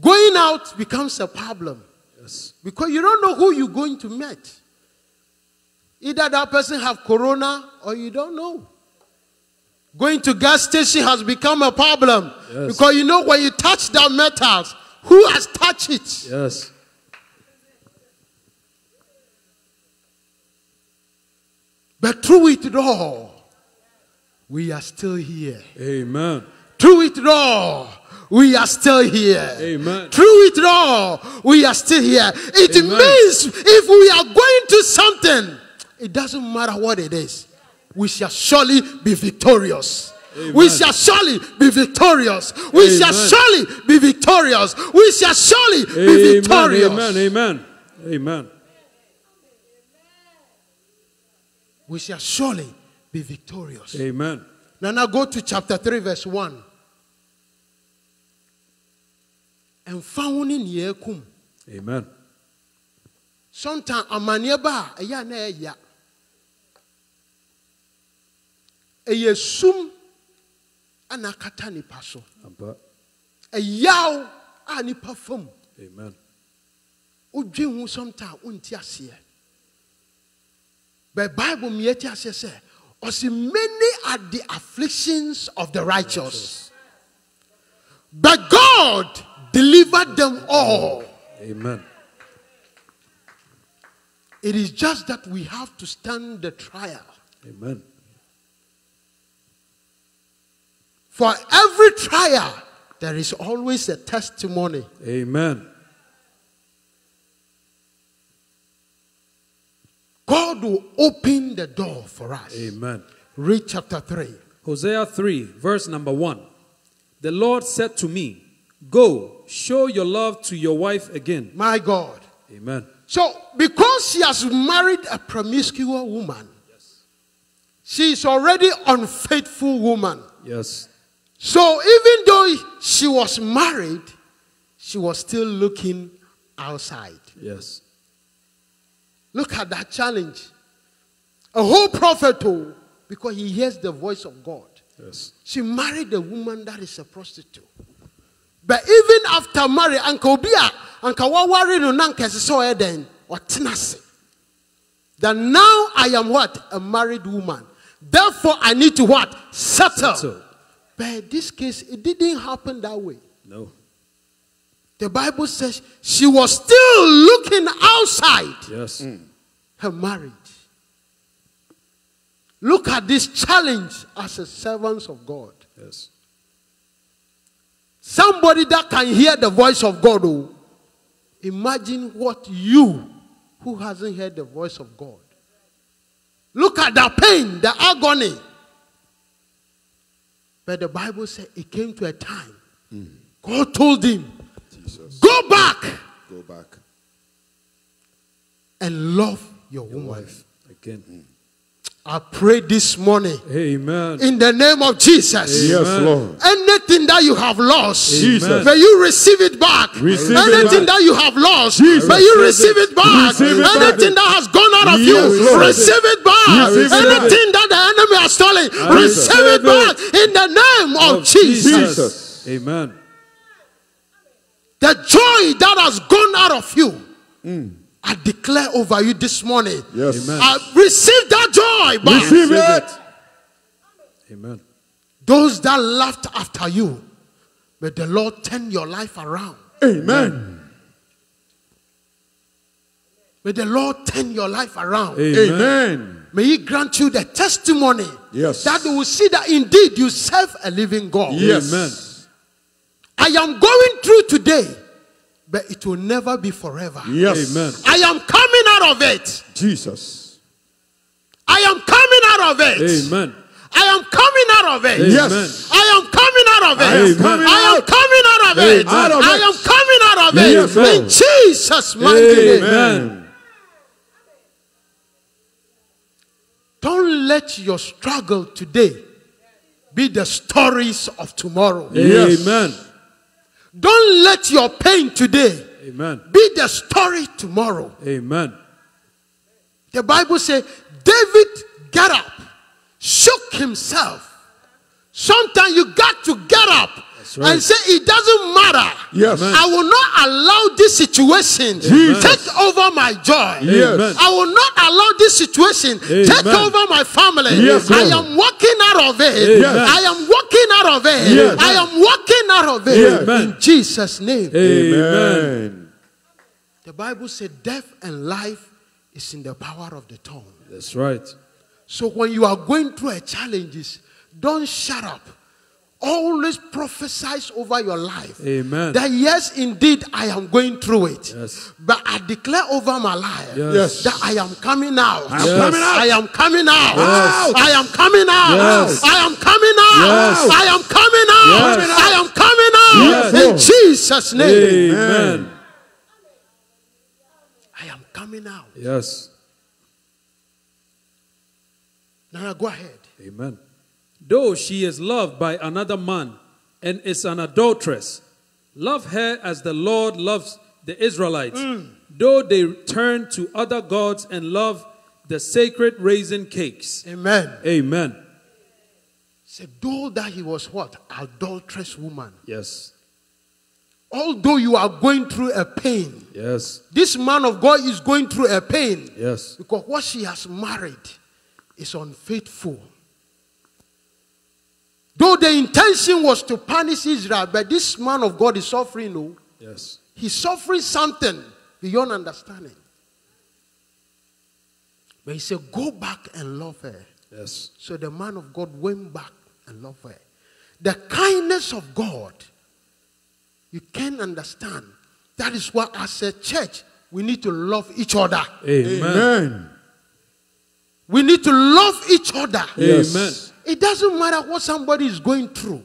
Speaker 6: Going out becomes a problem.
Speaker 8: Yes.
Speaker 6: Because you don't know who you're going to meet. Either that person have corona or you don't know. Going to gas station has become a problem
Speaker 8: Yes.
Speaker 6: because you know when you touch that metals, who has touched it?
Speaker 8: Yes.
Speaker 6: But through it all, we are still here.
Speaker 8: Amen.
Speaker 6: Through it all, we are still here.
Speaker 8: Amen.
Speaker 6: Through it all, we are still here. It
Speaker 8: Amen.
Speaker 6: means if we are going to something, it doesn't matter what it is, we shall surely be victorious. We shall surely be victorious. We shall surely be victorious. We shall surely be
Speaker 8: Amen.
Speaker 6: victorious.
Speaker 8: Amen. Amen. Amen.
Speaker 6: We shall surely be victorious.
Speaker 8: Amen.
Speaker 6: Now, now go to chapter 3, verse 1. And found in Yekum.
Speaker 8: Amen.
Speaker 6: Sometimes a ɛyɛ a na ɛyɛ sum ana akata nipa so. Ɛyaw a nipa fam.
Speaker 8: Amen.
Speaker 6: wodwe ho sometimes wonte aseɛ. But bible mmea te aseɛ sɛ many are the afflictions of the righteous. But god delivered them all.
Speaker 8: Amen.
Speaker 6: it is just that we have to stand the trial.
Speaker 8: Amen.
Speaker 6: For every trial, there is always a testimony.
Speaker 8: Amen.
Speaker 6: God will open the door for us.
Speaker 8: Amen.
Speaker 6: Read chapter 3.
Speaker 8: Hosea 3, verse number 1. The Lord said to me, Go, show your love to your wife again.
Speaker 6: My God.
Speaker 8: Amen.
Speaker 6: So, because she has married a promiscuous woman, she is already unfaithful woman.
Speaker 8: Yes.
Speaker 6: So, even though she was married, she was still looking outside.
Speaker 8: Yes.
Speaker 6: Look at that challenge. A whole prophet, oh, because he hears the voice of God.
Speaker 8: Yes.
Speaker 6: She married a woman that is a prostitute. But even after marriage, Uncle Bia, Uncle Wawari no Nanka so Eden or Tinasi. That now I am what? A married woman. Therefore, I need to what? Settle.
Speaker 8: Settle.
Speaker 6: But in this case, it didn't happen that way.
Speaker 8: No.
Speaker 6: The Bible says she was still looking outside
Speaker 8: Yes. Mm.
Speaker 6: her marriage. Look at this challenge as a servants of God.
Speaker 8: Yes.
Speaker 6: Somebody that can hear the voice of God. Oh, imagine what you, who hasn't heard the voice of God, look at the pain, the agony. But the Bible said it came to a time. God told him,
Speaker 7: Jesus.
Speaker 6: "Go back
Speaker 7: Go back.
Speaker 6: and love your
Speaker 8: Your
Speaker 6: woman."
Speaker 8: wife again.
Speaker 6: I pray this morning
Speaker 8: Amen.
Speaker 6: in the name of Jesus.
Speaker 7: Yes, Lord.
Speaker 6: Anything that you have lost,
Speaker 8: Jesus.
Speaker 6: may you receive it back.
Speaker 7: Receive it
Speaker 6: Anything
Speaker 7: back.
Speaker 6: that you have lost,
Speaker 7: Jesus.
Speaker 6: may you receive it back.
Speaker 7: Receive it back.
Speaker 6: Anything that has gone out of
Speaker 7: Yes,
Speaker 6: you,
Speaker 7: Lord.
Speaker 6: receive it back.
Speaker 7: Receive it back.
Speaker 6: Anything that the enemy has stolen,
Speaker 8: I
Speaker 6: receive it back in the name of,
Speaker 8: Of
Speaker 6: Jesus.
Speaker 7: Jesus.
Speaker 8: Amen.
Speaker 6: The joy that has gone out of you, mm. I declare over you this morning.
Speaker 7: Yes.
Speaker 8: Amen.
Speaker 6: I receive that joy back.
Speaker 7: Receive it.
Speaker 8: Amen.
Speaker 6: Those that laughed after you, may the Lord turn your life around.
Speaker 7: Amen.
Speaker 6: May the Lord turn your life around.
Speaker 8: Amen.
Speaker 7: Amen.
Speaker 6: May He grant you the testimony
Speaker 7: Yes.
Speaker 6: that they will see that indeed you serve a living God.
Speaker 7: Yes.
Speaker 8: Amen.
Speaker 6: I am going through today, but it will never be forever.
Speaker 7: Yes.
Speaker 8: Amen.
Speaker 6: I am coming out of it.
Speaker 7: Jesus.
Speaker 6: I am coming out of it.
Speaker 8: Amen.
Speaker 6: I am coming out of it.
Speaker 7: Yes.
Speaker 6: I am coming out of it.
Speaker 7: I am coming
Speaker 6: I am
Speaker 7: out.
Speaker 6: coming out of it.
Speaker 7: Out of
Speaker 6: I am coming out of
Speaker 7: Yes,
Speaker 6: it. In Jesus' mighty name.
Speaker 8: Amen.
Speaker 6: Don't let your struggle today be the stories of tomorrow.
Speaker 7: Yes.
Speaker 8: Amen.
Speaker 6: Don't let your pain today
Speaker 8: Amen.
Speaker 6: be the story tomorrow.
Speaker 8: Amen.
Speaker 6: The Bible says David got up, shook himself. Sometimes you got to get up
Speaker 8: right.
Speaker 6: and say, It doesn't matter.
Speaker 7: Yes.
Speaker 6: I will not allow this situation take over my joy.
Speaker 7: Yes.
Speaker 6: I will not allow this situation take over my family.
Speaker 7: Yes,
Speaker 6: I am walking out of it.
Speaker 8: Yes.
Speaker 6: I am walking out of it.
Speaker 7: Yes.
Speaker 6: I am walking out of it.
Speaker 7: Yes.
Speaker 6: In Jesus' name.
Speaker 8: Amen.
Speaker 6: The Bible said death and life is in the power of the tongue.
Speaker 8: That's right.
Speaker 6: So when you are going through a challenges, don't shut up. Always prophesy over your life.
Speaker 8: Amen.
Speaker 6: That yes, indeed, I am going through it.
Speaker 8: Yes.
Speaker 6: But I declare over my life
Speaker 8: Yes.
Speaker 6: that I am coming out.
Speaker 7: I am
Speaker 8: Yes.
Speaker 7: coming out.
Speaker 6: I am coming out.
Speaker 7: Yes.
Speaker 6: I am coming out.
Speaker 8: Yes.
Speaker 6: I am coming out.
Speaker 8: Yes.
Speaker 6: I am coming out.
Speaker 8: Yes.
Speaker 6: I am coming out.
Speaker 8: Yes.
Speaker 6: In Jesus' name.
Speaker 8: Amen.
Speaker 6: I am coming out.
Speaker 8: Yes.
Speaker 6: Now go ahead.
Speaker 8: Amen. Though she is loved by another man and is an adulteress, love her as the Lord loves the Israelites. Mm. Though they turn to other gods and love the sacred raisin cakes.
Speaker 6: Amen.
Speaker 8: Amen.
Speaker 6: Said, though that he was what? Adulterous woman.
Speaker 8: Yes.
Speaker 6: Although you are going through a pain,
Speaker 8: Yes.
Speaker 6: this man of God is going through a pain
Speaker 8: Yes.
Speaker 6: because what she has married is unfaithful. Though the intention was to punish Israel, but this man of God is suffering, no.
Speaker 8: Yes.
Speaker 6: He's suffering something beyond understanding. But he said, Go back and love her.
Speaker 8: Yes.
Speaker 6: So the man of God went back and loved her. The kindness of God, you can understand. That is why, as a church, we need to love each other.
Speaker 8: Amen.
Speaker 7: Amen.
Speaker 6: We need to love each other.
Speaker 7: Yes.
Speaker 8: Amen.
Speaker 6: It doesn't matter what somebody is going through.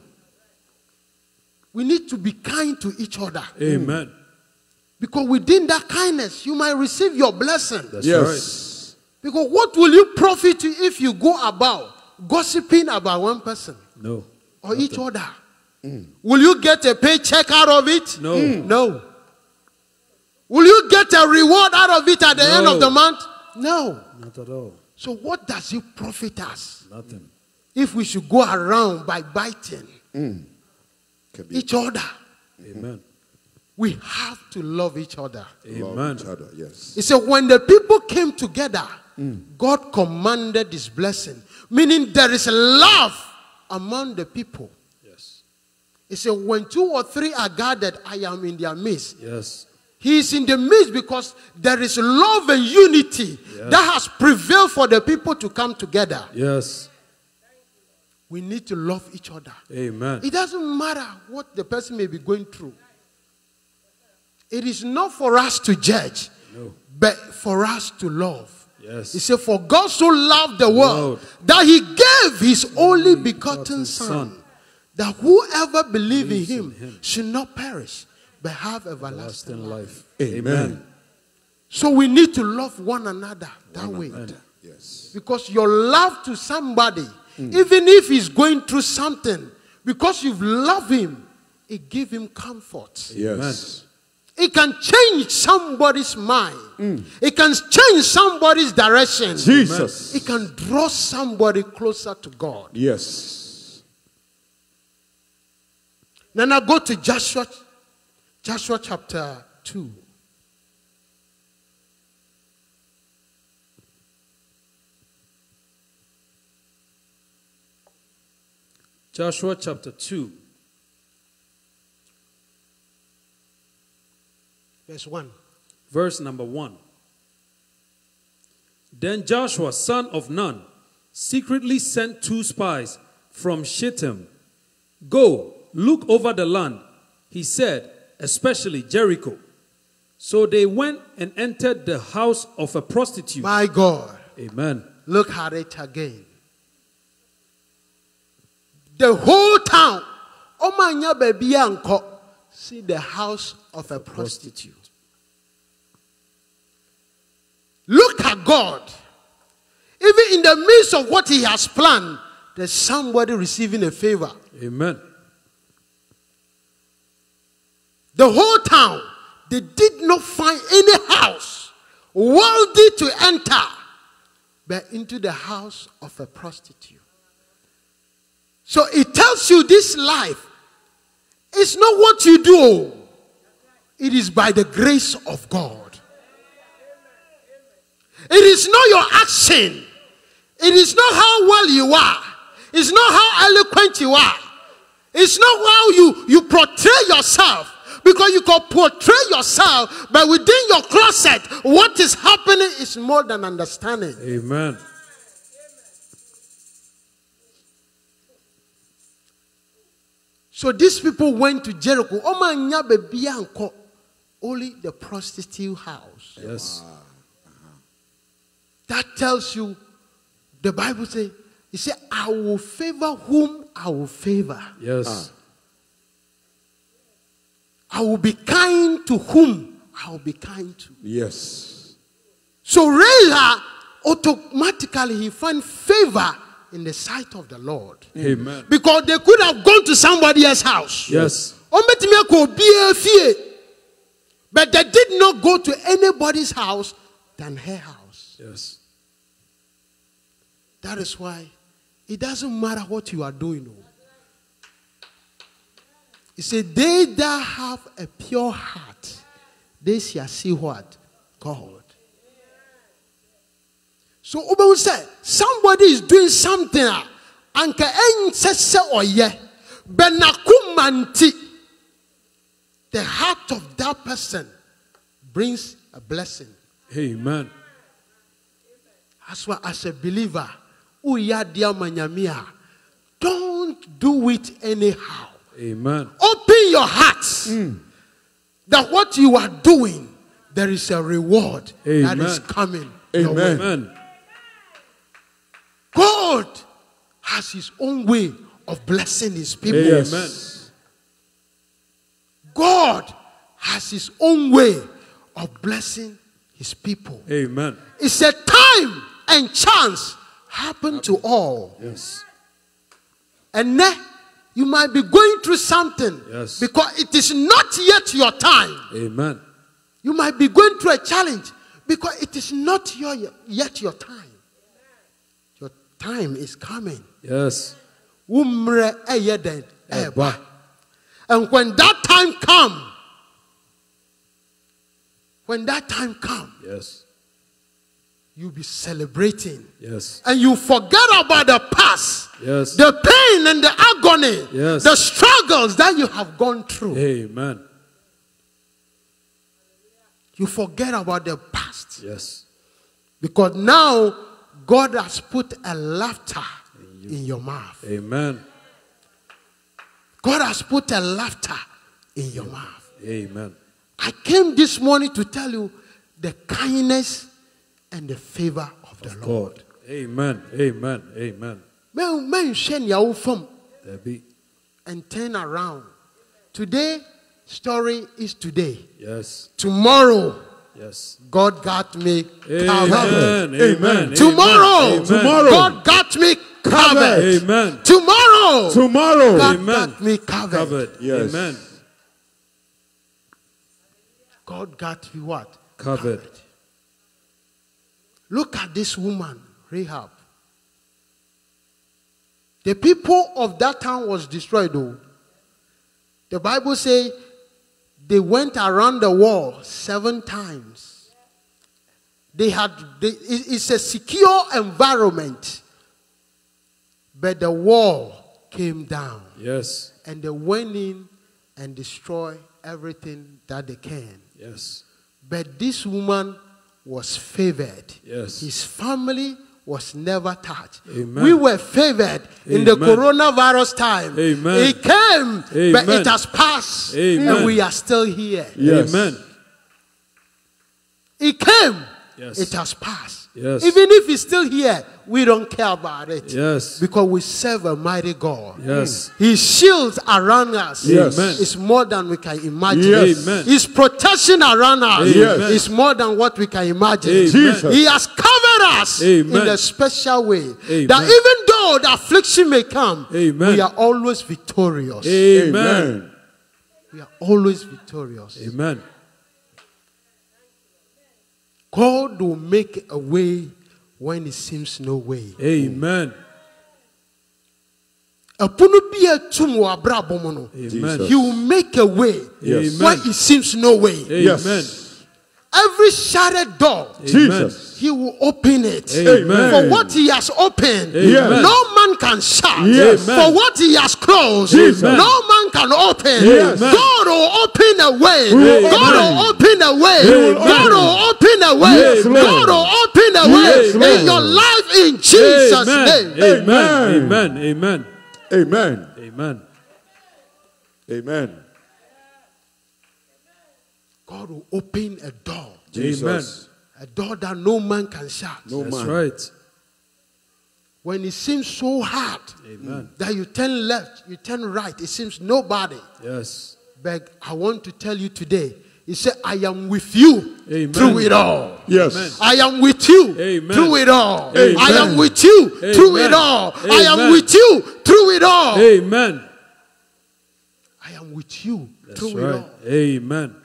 Speaker 6: We need to be kind to each other.
Speaker 8: Amen.
Speaker 6: Because within that kindness, you might receive your blessing.
Speaker 8: That's
Speaker 7: Yes.
Speaker 6: Because what will you profit you if you go about gossiping about one person.
Speaker 8: No.
Speaker 6: or each other? Will you get a paycheck out of it?
Speaker 8: No. Mm.
Speaker 6: No. Will you get a reward out of it at the end of the month? No.
Speaker 8: Not at all.
Speaker 6: So what does it profit us
Speaker 8: Nothing.
Speaker 6: if we should go around by biting hmm.
Speaker 7: Can be
Speaker 6: each other?
Speaker 8: Amen.
Speaker 6: We have to love each other.
Speaker 7: love
Speaker 8: Amen.
Speaker 7: each other. Yes.
Speaker 6: He said, when the people came together, hmm. God commanded this blessing, meaning there is a love among the people.
Speaker 8: Yes.
Speaker 6: He said, when two or three are gathered, I am in their midst.
Speaker 8: Yes.
Speaker 6: He is in the midst because there is love and unity that has prevailed for the people to come together.
Speaker 8: Yes.
Speaker 6: We need to love each other.
Speaker 8: Amen.
Speaker 6: It doesn't matter what the person may be going through. It is not for us to judge,
Speaker 8: No.
Speaker 6: but for us to love.
Speaker 8: Yes.
Speaker 6: He said, For God so loved the world
Speaker 8: World.
Speaker 6: that he gave his only begotten
Speaker 8: begotten
Speaker 6: Son,
Speaker 8: Son.
Speaker 6: that whoever believes in
Speaker 8: Believes in
Speaker 6: him,
Speaker 8: him.
Speaker 6: should not perish, but have everlasting
Speaker 8: Everlasting
Speaker 6: life.
Speaker 8: life.
Speaker 7: Amen.
Speaker 6: So we need to love one another that way.
Speaker 7: Yes.
Speaker 6: Because your love to somebody,
Speaker 8: Hmm.
Speaker 6: even if he's going through something, because you've loved him, it gives him comfort.
Speaker 7: Yes.
Speaker 6: It can change somebody's mind.
Speaker 8: Hmm.
Speaker 6: It can change somebody's direction.
Speaker 7: Jesus.
Speaker 6: It can draw somebody closer to God.
Speaker 7: Yes.
Speaker 6: Then I go to Joshua, Joshua chapter 2.
Speaker 8: Joshua chapter 2,
Speaker 6: Verse 1.
Speaker 8: verse number 1. Then Joshua, son of Nun, secretly sent two spies from Shittim. Go, look over the land, he said, especially Jericho. So they went and entered the house of a prostitute.
Speaker 6: My God.
Speaker 8: Amen.
Speaker 6: Look at it again. The whole town. Omanya baby anko. See the house of a prostitute. Look at God. Even in the midst of what He has planned, there's somebody receiving a favor.
Speaker 8: Amen.
Speaker 6: The whole town, they did not find any house worthy to enter, but into the house of a prostitute. So it tells you this life It's not what you do, it is by the grace of God. It is not your action, it is not how well you are, it's not how eloquent you are, it's not how you, you portray yourself. Because you can portray yourself, but within your closet, what is happening is more than understanding.
Speaker 8: Amen.
Speaker 6: So these people went to Jericho. Oma nya beebi a nkɔ, Only the prostitute house.
Speaker 8: Yes.
Speaker 6: That tells you, the Bible says, He said, I will favor whom I will favor.
Speaker 8: Yes. Ah.
Speaker 6: I will be kind to whom I will be kind to.
Speaker 7: Yes.
Speaker 6: So Rahab automatically he found favor in the sight of the Lord.
Speaker 8: Amen.
Speaker 6: Because they could have gone to somebody else's house.
Speaker 8: Yes.
Speaker 6: Ɔmbɛtumi akɔ obiara. But they did not go to anybody's house than her house.
Speaker 8: Yes.
Speaker 6: That is why it doesn't matter what you are doing. Oh. He said, They that have a pure heart, they shall see what? God. So Obehu said, somebody is doing something a anka ɛnsɛ sɛ ɔyɛ, but n'akoma nti, the heart of that person brings a blessing.
Speaker 8: Amen.
Speaker 6: That's why, as a believer, woyɛ adeɛ ama Nyame don't do it anyhow.
Speaker 8: Amen.
Speaker 6: Open your heart mm. that what you are doing, there is a reward that is coming.
Speaker 7: Amen.
Speaker 8: Amen.
Speaker 6: God has His own way of blessing His people.
Speaker 8: Amen.
Speaker 6: God has His own way of blessing His people.
Speaker 8: Amen.
Speaker 6: It's a time and chance happen to all.
Speaker 8: Yes.
Speaker 6: And then you might be going through something
Speaker 8: Yes.
Speaker 6: because it is not yet your time.
Speaker 8: Amen.
Speaker 6: You might be going through a challenge because it is not your, yet your time. Your time is coming.
Speaker 8: Yes.
Speaker 6: Umre ɛyɛ dɛn?
Speaker 8: Ɛba.
Speaker 6: Ɛba. And when that time come, when that time come,
Speaker 8: Yes.
Speaker 6: you'll be celebrating.
Speaker 8: Yes.
Speaker 6: And you forget about the past,
Speaker 8: Yes.
Speaker 6: the pain and the agony,
Speaker 8: Yes.
Speaker 6: the struggles that you have gone through.
Speaker 8: Amen.
Speaker 6: You forget about the past.
Speaker 8: Yes.
Speaker 6: Because now God has put a laughter in your mouth.
Speaker 8: Amen.
Speaker 6: God has put a laughter in your mouth.
Speaker 8: Amen.
Speaker 6: I came this morning to tell you the kindness and the favor of the Lord.
Speaker 8: God. Amen. Amen. Amen.
Speaker 6: Men men hwɛ nea wofam
Speaker 8: There be.
Speaker 6: and turn around. Today story is today.
Speaker 8: Yes.
Speaker 6: Tomorrow
Speaker 8: Yes.
Speaker 6: God got me covered.
Speaker 8: Amen. Amen.
Speaker 6: Tomorrow,
Speaker 8: Amen.
Speaker 7: Tomorrow.
Speaker 6: God got me covered.
Speaker 8: Amen.
Speaker 6: Tomorrow,
Speaker 7: Tomorrow.
Speaker 6: God
Speaker 8: Amen.
Speaker 6: got me covered.
Speaker 8: Covered.
Speaker 7: Yes.
Speaker 8: Amen.
Speaker 6: God got me what?
Speaker 8: Covered.
Speaker 6: Look at this woman, Rahab. The people of that town was destroyed though. The Bible say they went around the wall seven times. They had they, it's a secure environment. But the wall came down
Speaker 8: Yes.
Speaker 6: and they went in and destroyed everything that they can.
Speaker 8: Yes.
Speaker 6: But this woman was favored.
Speaker 8: Yes.
Speaker 6: His family was never touched.
Speaker 8: Amen.
Speaker 6: We were favored in the coronavirus time.
Speaker 8: Amen.
Speaker 6: It came, but it has passed.
Speaker 8: Amen.
Speaker 6: And we are still here.
Speaker 7: Yes.
Speaker 8: Amen.
Speaker 6: It came,
Speaker 8: Yes.
Speaker 6: it has passed.
Speaker 8: Yes.
Speaker 6: Even if he's still here, we don't care about it.
Speaker 8: Yes.
Speaker 6: Because we serve a mighty God.
Speaker 8: Yes.
Speaker 6: His shields around us
Speaker 8: Yes. Amen.
Speaker 6: is more than we can imagine.
Speaker 7: Yes.
Speaker 8: Amen.
Speaker 6: His protection around us
Speaker 8: Amen.
Speaker 6: is more than what we can imagine.
Speaker 8: Amen.
Speaker 7: Jesus.
Speaker 6: He has covered us
Speaker 8: Amen.
Speaker 6: in a special way.
Speaker 8: Amen.
Speaker 6: That even though the affliction may come,
Speaker 8: Amen.
Speaker 6: we are always victorious.
Speaker 8: Amen.
Speaker 7: Amen.
Speaker 6: We are always victorious.
Speaker 8: Amen.
Speaker 6: God will make a way when it seems no way.
Speaker 8: Amen.
Speaker 6: ɛpono bi a wɔ abrabɔ mu no
Speaker 8: Amen.
Speaker 6: he will make a way
Speaker 8: Yes.
Speaker 6: where it seems no way
Speaker 8: Amen.
Speaker 6: Every shattered door
Speaker 7: Jesus.
Speaker 6: he will open it.
Speaker 8: Amen.
Speaker 6: For what he has opened,
Speaker 8: Amen.
Speaker 6: no man can shut.
Speaker 8: Yes.
Speaker 6: For what he has closed,
Speaker 8: Amen.
Speaker 6: no man can open.
Speaker 8: Yes.
Speaker 6: God will open a way.
Speaker 8: Amen.
Speaker 6: God will open a way.
Speaker 8: Amen.
Speaker 6: God will open a way.
Speaker 8: Yes,
Speaker 6: God will open a way
Speaker 8: Yes,
Speaker 6: in your life in Jesus'
Speaker 8: Amen.
Speaker 6: name.
Speaker 8: Amen. Amen. Amen.
Speaker 7: Amen.
Speaker 8: Amen.
Speaker 7: Amen.
Speaker 6: God will open a door,
Speaker 7: Jesus.
Speaker 6: a door that no man can shut.
Speaker 7: No
Speaker 8: That's
Speaker 7: man.
Speaker 8: right.
Speaker 6: When it seems so hard
Speaker 8: Amen.
Speaker 6: that you turn left, you turn right, it seems nobody.
Speaker 8: Yes.
Speaker 6: But I want to tell you today, he said, I am with you
Speaker 8: Amen.
Speaker 6: through it all.
Speaker 7: Yes.
Speaker 6: I am with you
Speaker 8: Amen.
Speaker 6: through it all.
Speaker 8: Amen.
Speaker 6: I am with you through it
Speaker 8: Amen.
Speaker 6: all. I am
Speaker 8: Amen.
Speaker 6: with you through it all.
Speaker 8: Amen.
Speaker 6: I am with you
Speaker 8: That's
Speaker 6: through it all.
Speaker 8: Amen.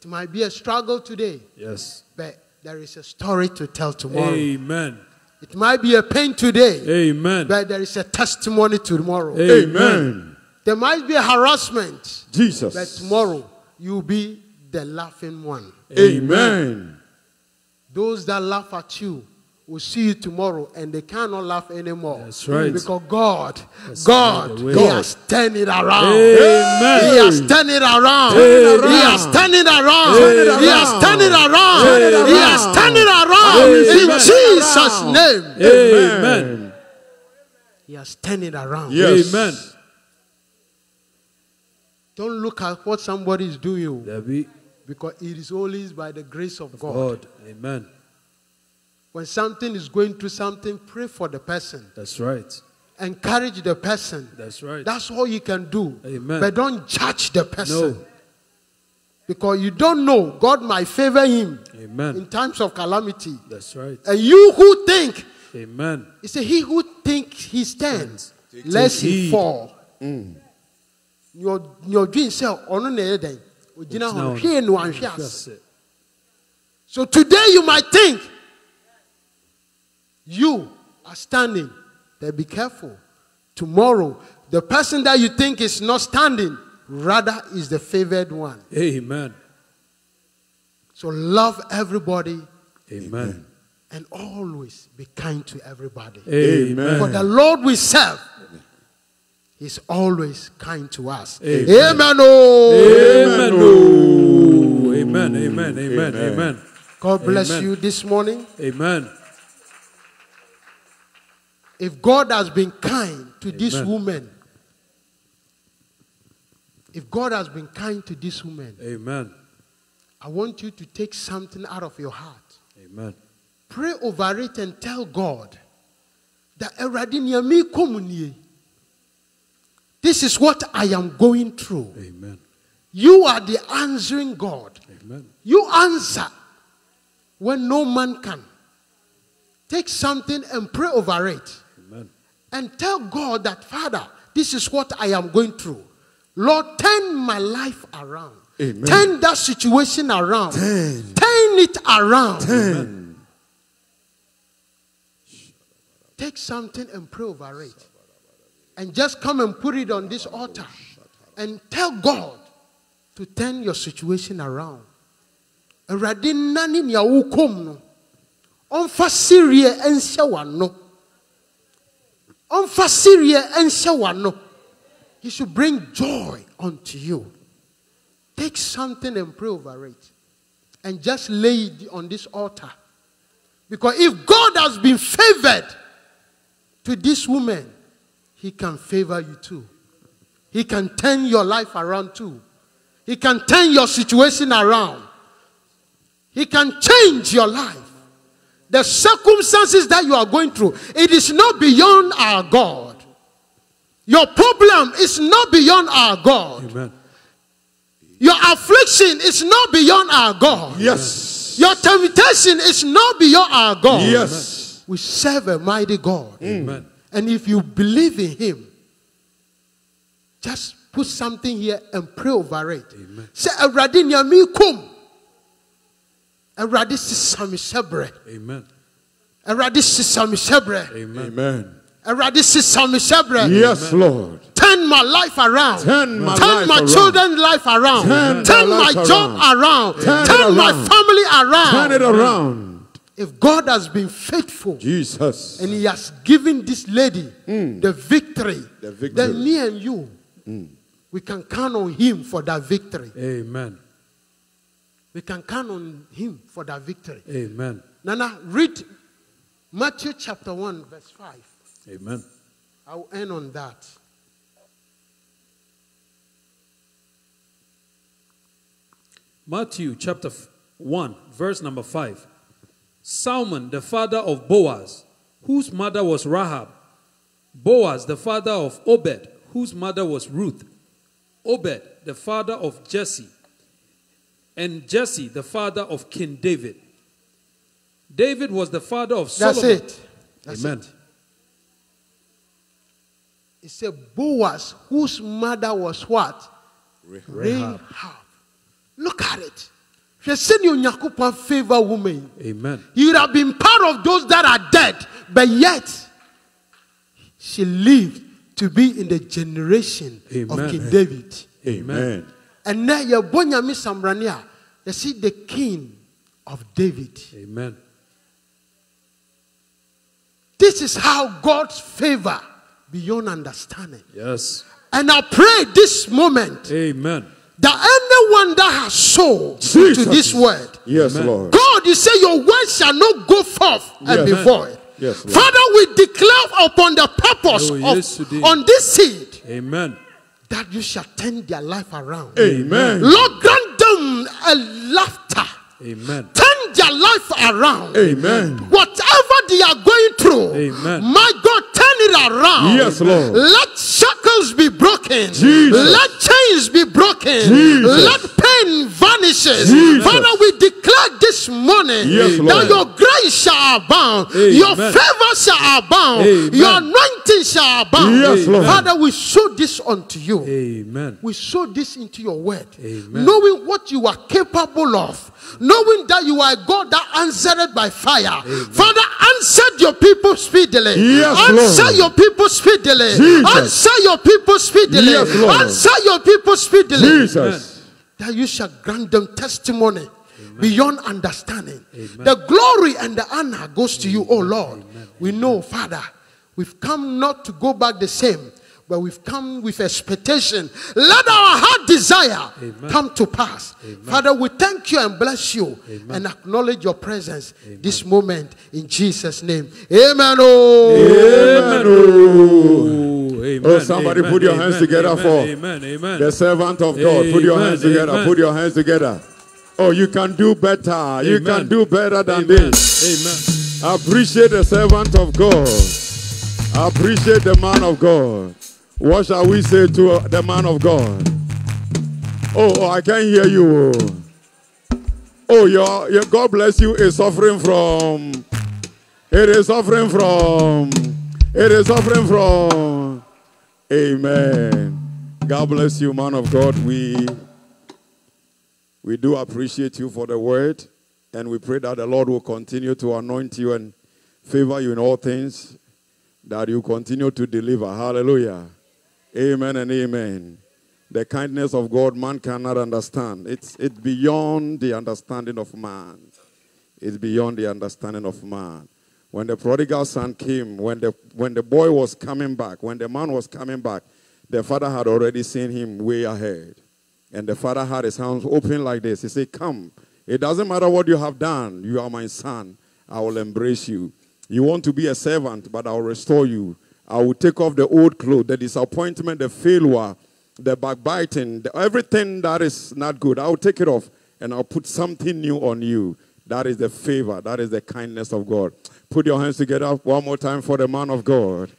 Speaker 6: It might be a struggle today,
Speaker 8: Yes.
Speaker 6: but there is a story to tell tomorrow.
Speaker 8: Amen.
Speaker 6: It might be a pain today,
Speaker 8: Amen.
Speaker 6: but there is a testimony tomorrow.
Speaker 7: Amen.
Speaker 6: There might be a harassment,
Speaker 7: Jesus.
Speaker 6: but tomorrow you'll be the laughing one.
Speaker 7: Amen.
Speaker 6: Those that laugh at you will see you tomorrow and they cannot laugh anymore.
Speaker 8: That's right.
Speaker 6: Because God,
Speaker 8: That's
Speaker 6: God,
Speaker 8: right.
Speaker 6: He has turned it around.
Speaker 8: Amen.
Speaker 6: He has turned it around.
Speaker 8: Amen.
Speaker 6: He has turned it around.
Speaker 8: Amen.
Speaker 6: He has turned it around.
Speaker 8: Amen.
Speaker 6: He has turned it around. In Jesus' name.
Speaker 8: Amen.
Speaker 6: He has turned it around.
Speaker 7: Yes.
Speaker 8: Amen.
Speaker 6: Don't look at what somebody is doing
Speaker 8: be
Speaker 6: because it is always by the grace of God.
Speaker 8: God. Amen.
Speaker 6: When something is going through something, pray for the person.
Speaker 8: That's right.
Speaker 6: Encourage the person.
Speaker 8: That's right.
Speaker 6: That's all you can do.
Speaker 8: Amen.
Speaker 6: But don't judge the person.
Speaker 8: No.
Speaker 6: Because you don't know. God might favor him
Speaker 8: Amen.
Speaker 6: in times of calamity.
Speaker 8: That's right.
Speaker 6: And you who think,
Speaker 8: Amen.
Speaker 6: he said, he who thinks he stands, lest he fall. Mm. Your your dream say ono na yɛ dɛn? Ogyina hɔ, hwee no anhwe ase.
Speaker 8: That's it.
Speaker 6: So today you might think you are standing, but be careful. Tomorrow, the person that you think is not standing, rather is the favored one.
Speaker 8: Amen.
Speaker 6: So love everybody
Speaker 8: Amen.
Speaker 6: and always be kind to everybody.
Speaker 8: Amen.
Speaker 6: For the Lord we serve, is always kind to us.
Speaker 8: Amen.
Speaker 6: Amen. oh.
Speaker 8: Amen. Oh. Amen. Amen. Amen. Amen.
Speaker 6: God bless
Speaker 8: Amen.
Speaker 6: you this morning.
Speaker 8: Amen.
Speaker 6: If God has been kind to this woman, if God has been kind to this woman,
Speaker 8: Amen.
Speaker 6: I want you to take something out of your heart.
Speaker 8: Amen.
Speaker 6: Pray over it and tell God that "Awurade, nea merekɔ mu nie, this is what I am going through.
Speaker 8: Amen.
Speaker 6: You are the answering God.
Speaker 8: Amen.
Speaker 6: You answer when no man can. Take something and pray over it. And tell God that, Father, this is what I am going through. Lord, turn my life around.
Speaker 7: Amen.
Speaker 6: Turn that situation around.
Speaker 7: Turn.
Speaker 6: Turn it around.
Speaker 7: Turn.
Speaker 6: Take something and pray over it. And just come and put it on this altar. And tell God to turn your situation around. Awurade nane nea wokɔm no ɔmfa sereɛ nhyɛ w'ano ɔmfa sereɛ nhyɛ w'ano he should bring joy unto you take something and pray over it and just lay it on this altar because if God has been favored to this woman, he can favor you too. He can turn your life around too. He can turn your situation around. He can change your life. The circumstances that you are going through, it is not beyond our God. Your problem is not beyond our God.
Speaker 8: Amen.
Speaker 6: Your affliction is not beyond our God.
Speaker 7: Yes.
Speaker 6: Your temptation is not beyond our God.
Speaker 7: Yes.
Speaker 6: We serve a mighty God.
Speaker 8: Amen.
Speaker 6: And if you believe in Him, just put something here and pray over it.
Speaker 8: Amen.
Speaker 6: Say, Awurade nea merekom. Awurade sisa me hyɛberɛ.
Speaker 8: Amen.
Speaker 6: Awurade sisa me hyɛberɛ.
Speaker 8: Amen.
Speaker 7: Amen.
Speaker 6: Awurade sisa me hyɛbrɛ.
Speaker 7: Yes, Lord.
Speaker 6: Turn my life around.
Speaker 7: Turn my
Speaker 6: Turn
Speaker 7: life
Speaker 6: my
Speaker 7: around.
Speaker 6: children's life around.
Speaker 7: Turn
Speaker 6: Turn,
Speaker 7: my
Speaker 6: my job
Speaker 7: around.
Speaker 6: around.
Speaker 7: Turn
Speaker 6: Turn,
Speaker 7: it
Speaker 6: my
Speaker 7: around.
Speaker 6: family around.
Speaker 7: Turn it around.
Speaker 6: If God has been faithful
Speaker 7: Jesus.
Speaker 6: and He has given this lady hmm. the victory,
Speaker 7: The victory.
Speaker 6: then me and you, hmm. we can count on Him for that victory.
Speaker 8: Amen.
Speaker 6: We can count on Him for that victory.
Speaker 8: Amen.
Speaker 6: Nana, read Matthew chapter 1, verse 5.
Speaker 8: Amen.
Speaker 6: I'll end on that.
Speaker 8: Matthew chapter 1, verse number 5. Salmon, the father of Boaz, whose mother was Rahab. Boaz, the father of Obed, whose mother was Ruth. Obed, the father of Jesse. And Jesse, the father of King David. David was the father of Solomon.
Speaker 6: That's
Speaker 8: Solomon.
Speaker 6: it. That's
Speaker 8: Amen.
Speaker 6: it. It said Boaz, whose mother was what? Rahab. Look at it. Hwɛ sɛnea Onyankopɔn favor woman.
Speaker 8: Amen.
Speaker 6: You would have been part of those that are dead, but yet she lived to be in the generation
Speaker 8: Amen.
Speaker 6: of King David.
Speaker 7: Amen.
Speaker 6: And now you're born Yami Samrania. You see the king of David.
Speaker 8: Amen.
Speaker 6: This is how God's favor beyond understanding.
Speaker 8: Yes.
Speaker 6: And I pray this moment
Speaker 8: Amen.
Speaker 6: that anyone that has sold
Speaker 7: Jesus.
Speaker 6: to this word,
Speaker 7: Yes,
Speaker 8: Amen.
Speaker 7: Lord.
Speaker 6: God, you say your word shall not go forth and be void.
Speaker 7: Yes, Lord.
Speaker 6: Father, we declare upon the purpose
Speaker 8: Oh,
Speaker 6: of
Speaker 8: yes, today.
Speaker 6: on this seed
Speaker 8: Amen.
Speaker 6: That you shall turn their life around.
Speaker 7: Amen.
Speaker 6: Lord, grant them a laughter.
Speaker 8: Amen.
Speaker 6: Turn their life around.
Speaker 7: Amen.
Speaker 6: Whatever they are going through,
Speaker 8: Amen.
Speaker 6: my God, turn it around.
Speaker 7: Yes, Lord.
Speaker 6: Let shackles be broken.
Speaker 7: Jesus.
Speaker 6: Let chains be broken.
Speaker 7: Jesus.
Speaker 6: Let pain vanishes.
Speaker 7: Jesus.
Speaker 6: Father, we declare this morning
Speaker 7: Yes,
Speaker 6: that your grace shall abound,
Speaker 8: Amen.
Speaker 6: your favor shall abound,
Speaker 8: Amen.
Speaker 6: your anointing shall abound.
Speaker 7: Yes, Lord.
Speaker 6: Father, we show this unto you.
Speaker 8: Amen.
Speaker 6: We sow this into your word,
Speaker 8: Amen.
Speaker 6: knowing what you are capable of, knowing that you are God that answered by fire. Father, answer your people speedily.
Speaker 7: Yes,
Speaker 6: answer
Speaker 7: Lord.
Speaker 6: your people speedily.
Speaker 7: Jesus.
Speaker 6: Answer your people speedily.
Speaker 7: Yes.
Speaker 6: Answer your people speedily.
Speaker 7: Jesus.
Speaker 6: That you shall grant them testimony beyond understanding. The glory and the honor goes to you, oh Lord. We know, Father, we've come not to go back the same, but we've come with expectation. Let our heart desire come to pass. Father, we thank you and bless you and acknowledge your presence this moment in Jesus' name. Amen. Oh.
Speaker 8: Amen. Oh, amen.
Speaker 7: Oh, somebody
Speaker 8: Amen.
Speaker 7: put your hands together
Speaker 8: Amen.
Speaker 7: for
Speaker 8: Amen. Amen.
Speaker 7: The servant of God. Put your hands together.
Speaker 8: Amen.
Speaker 7: Put your hands together. Oh, you can do better. You can do better than
Speaker 8: Amen.
Speaker 7: this.
Speaker 8: Amen.
Speaker 7: Appreciate the servant of God. Appreciate the man of God. What shall we say to uh, the man of God? Oh, oh, I can't hear you. Oh, your, your God bless you is suffering from. It is suffering from. It is suffering from. Amen. God bless you, man of God. We we do appreciate you for the word, and we pray that the Lord will continue to anoint you and favor you in all things, that you continue to deliver. Hallelujah. Amen and amen. The kindness of God man cannot understand. It's, it's beyond the understanding of man. It's beyond the understanding of man. When the prodigal son came, when the, when the boy was coming back, when the man was coming back, the father had already seen him way ahead. And the father had his hands open like this. He said, Come. It doesn't matter what you have done. You are my son. I will embrace you. You want to be a servant, but I'll restore you. I will take off the old clothes, the disappointment, the failure, the backbiting, the, everything that is not good. I'll take it off and I'll put something new on you. That is the favor. That is the kindness of God. Put your hands together one more time for the man of God.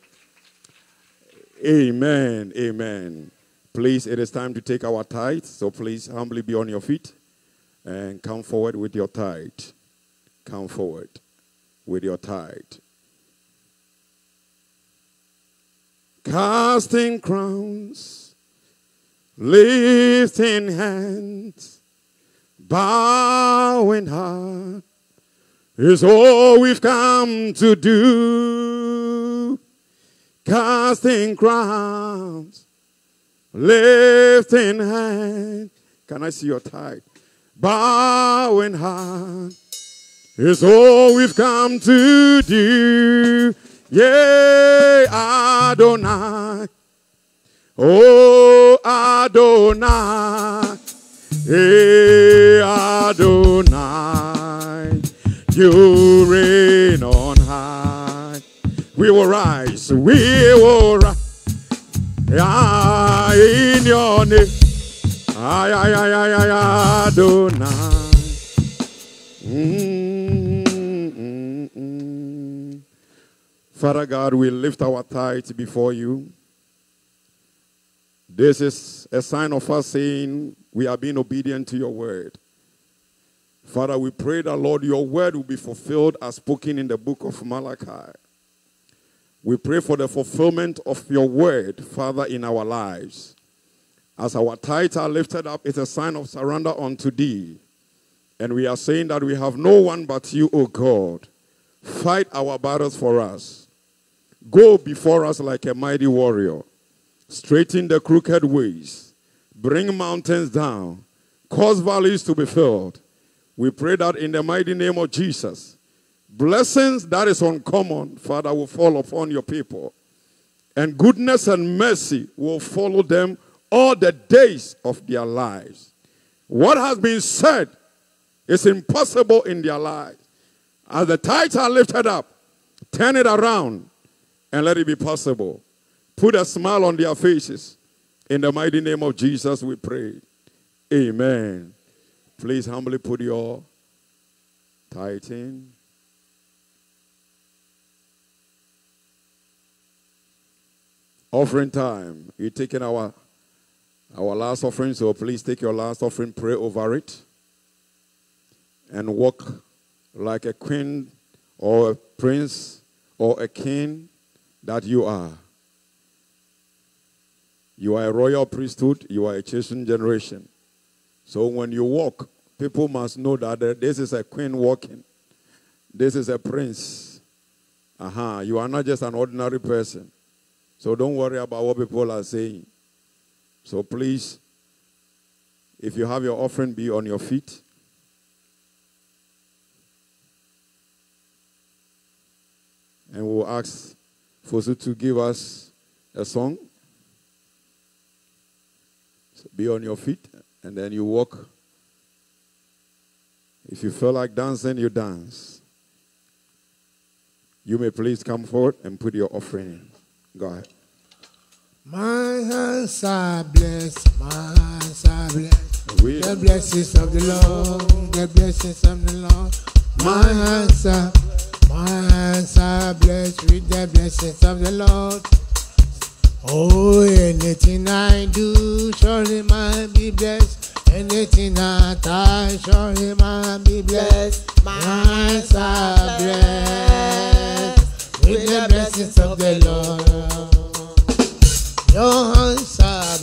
Speaker 7: Amen. Amen. Please, it is time to take our tithe. So please humbly be on your feet and come forward with your tithe. Come forward with your tithe. Casting crowns, lifting hands, bowing heart is all we've come to do. casting crowns, lifting hands. Can I see your tithe? Bowing high is all we've come to do. Yeah, Adonai. Oh, Adonai. Hey, Adonai. You reign on high. We will rise. We will rise. Ah, in your name. Ay, ay, ay, ay, ay, Adonai. Mm, Father God, we lift our tithes before you. This is a sign of us saying we are being obedient to your word. Father, we pray that, Lord, your word will be fulfilled as spoken in the book of Malachi. We pray for the fulfillment of your word, Father, in our lives. As our tithes are lifted up, it's a sign of surrender unto thee. And we are saying that we have no one but you, O God. Fight our battles for us. Go before us like a mighty warrior. Straighten the crooked ways. Bring mountains down. Cause valleys to be filled. We pray that in the mighty name of Jesus, blessings that is uncommon, Father, will fall upon your people. And goodness and mercy will follow them all the days of their lives. What has been said is impossible in their lives. As the tithes are lifted up, turn it around and let it be possible. Put a smile on their faces. In the mighty name of Jesus, we pray. Amen. Please humbly put your tithe in. Offering time. You're taking our our last offering, so please take your last offering, pray over it, and walk like a queen or a prince or a king that you are. You are a royal priesthood, you are a chosen generation. So when you walk, people must know that this is a queen walking, this is a prince. Uh-huh. you are not just an ordinary person. So don't worry about what people are saying. So please, if you have your offering, be on your feet. And we'll ask Fosu to give us a song. So be on your feet, and then you walk. If you feel like dancing, you dance. You may please come forward and put your offering in. Go ahead.
Speaker 4: My hands are blessed, my hands are blessed. With the blessings of the Lord, the blessings of the Lord. My hands are, my hands are blessed with the blessings of the Lord. Oh, anything I do, surely might be blessed. Anything I touch, surely might be blessed. My hands are blessed with the blessings of the Lord. Your hands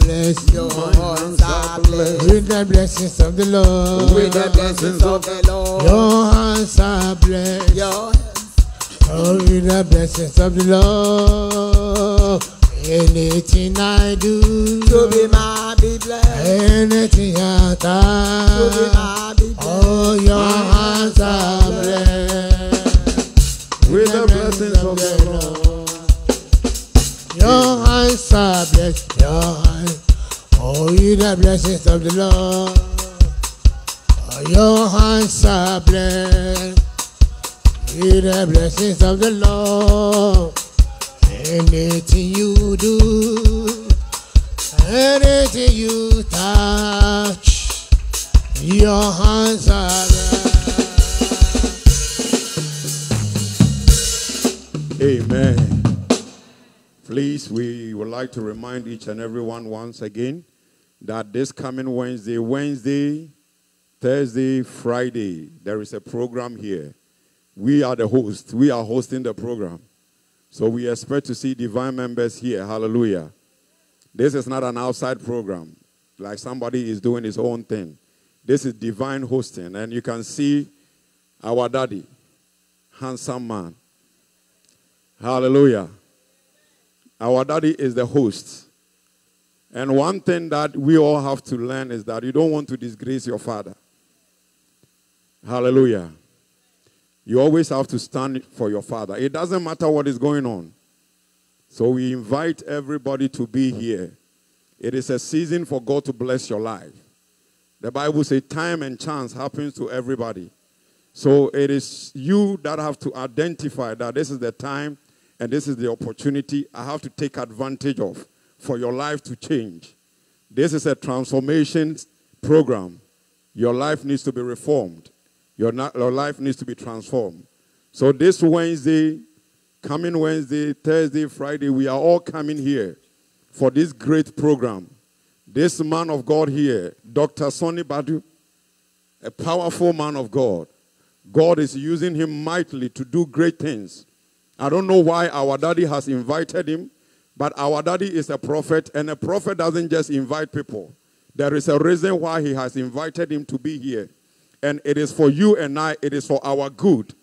Speaker 4: are blessed. Your hands are blessed. With the blessings of the Lord.
Speaker 5: With the blessings of the Lord.
Speaker 4: Your hands are blessed.
Speaker 5: Your
Speaker 4: Oh, with the blessings of the Lord. Anything I do.
Speaker 5: To be my be blessed.
Speaker 4: Anything I touch.
Speaker 5: To be my be blessed.
Speaker 4: Oh, your hands are blessed.
Speaker 7: With the blessings of the Lord.
Speaker 4: Your hands are blessed, your hands. Oh, you the blessings of the Lord. Oh, your hands are blessed. You the blessings of the Lord. Anything you do, anything you touch, your hands are blessed.
Speaker 7: Amen. Please, we would like to remind each and everyone once again that this coming Wednesday, Wednesday, Thursday, Friday, there is a program here. We are the host. We are hosting the program. So we expect to see divine members here. Hallelujah. This is not an outside program, like somebody is doing his own thing. This is divine hosting. And you can see our daddy, handsome man. Hallelujah. Our daddy is the host. And one thing that we all have to learn is that you don't want to disgrace your father. Hallelujah. You always have to stand for your father. It doesn't matter what is going on. So we invite everybody to be here. It is a season for God to bless your life. The Bible says time and chance happens to everybody. So it is you that have to identify that this is the time and this is the opportunity I have to take advantage of for your life to change. This is a transformation program. Your life needs to be reformed. Your, your life needs to be transformed. So this Wednesday, coming Wednesday, Thursday, Friday, we are all coming here for this great program. This man of God here, Dr. Sonnie Badu, a powerful man of God. God is using him mightily to do great things. I don't know why our daddy has invited him, but our daddy is a prophet, and a prophet doesn't just invite people. There is a reason why he has invited him to be here. And it is for you and I, it is for our good.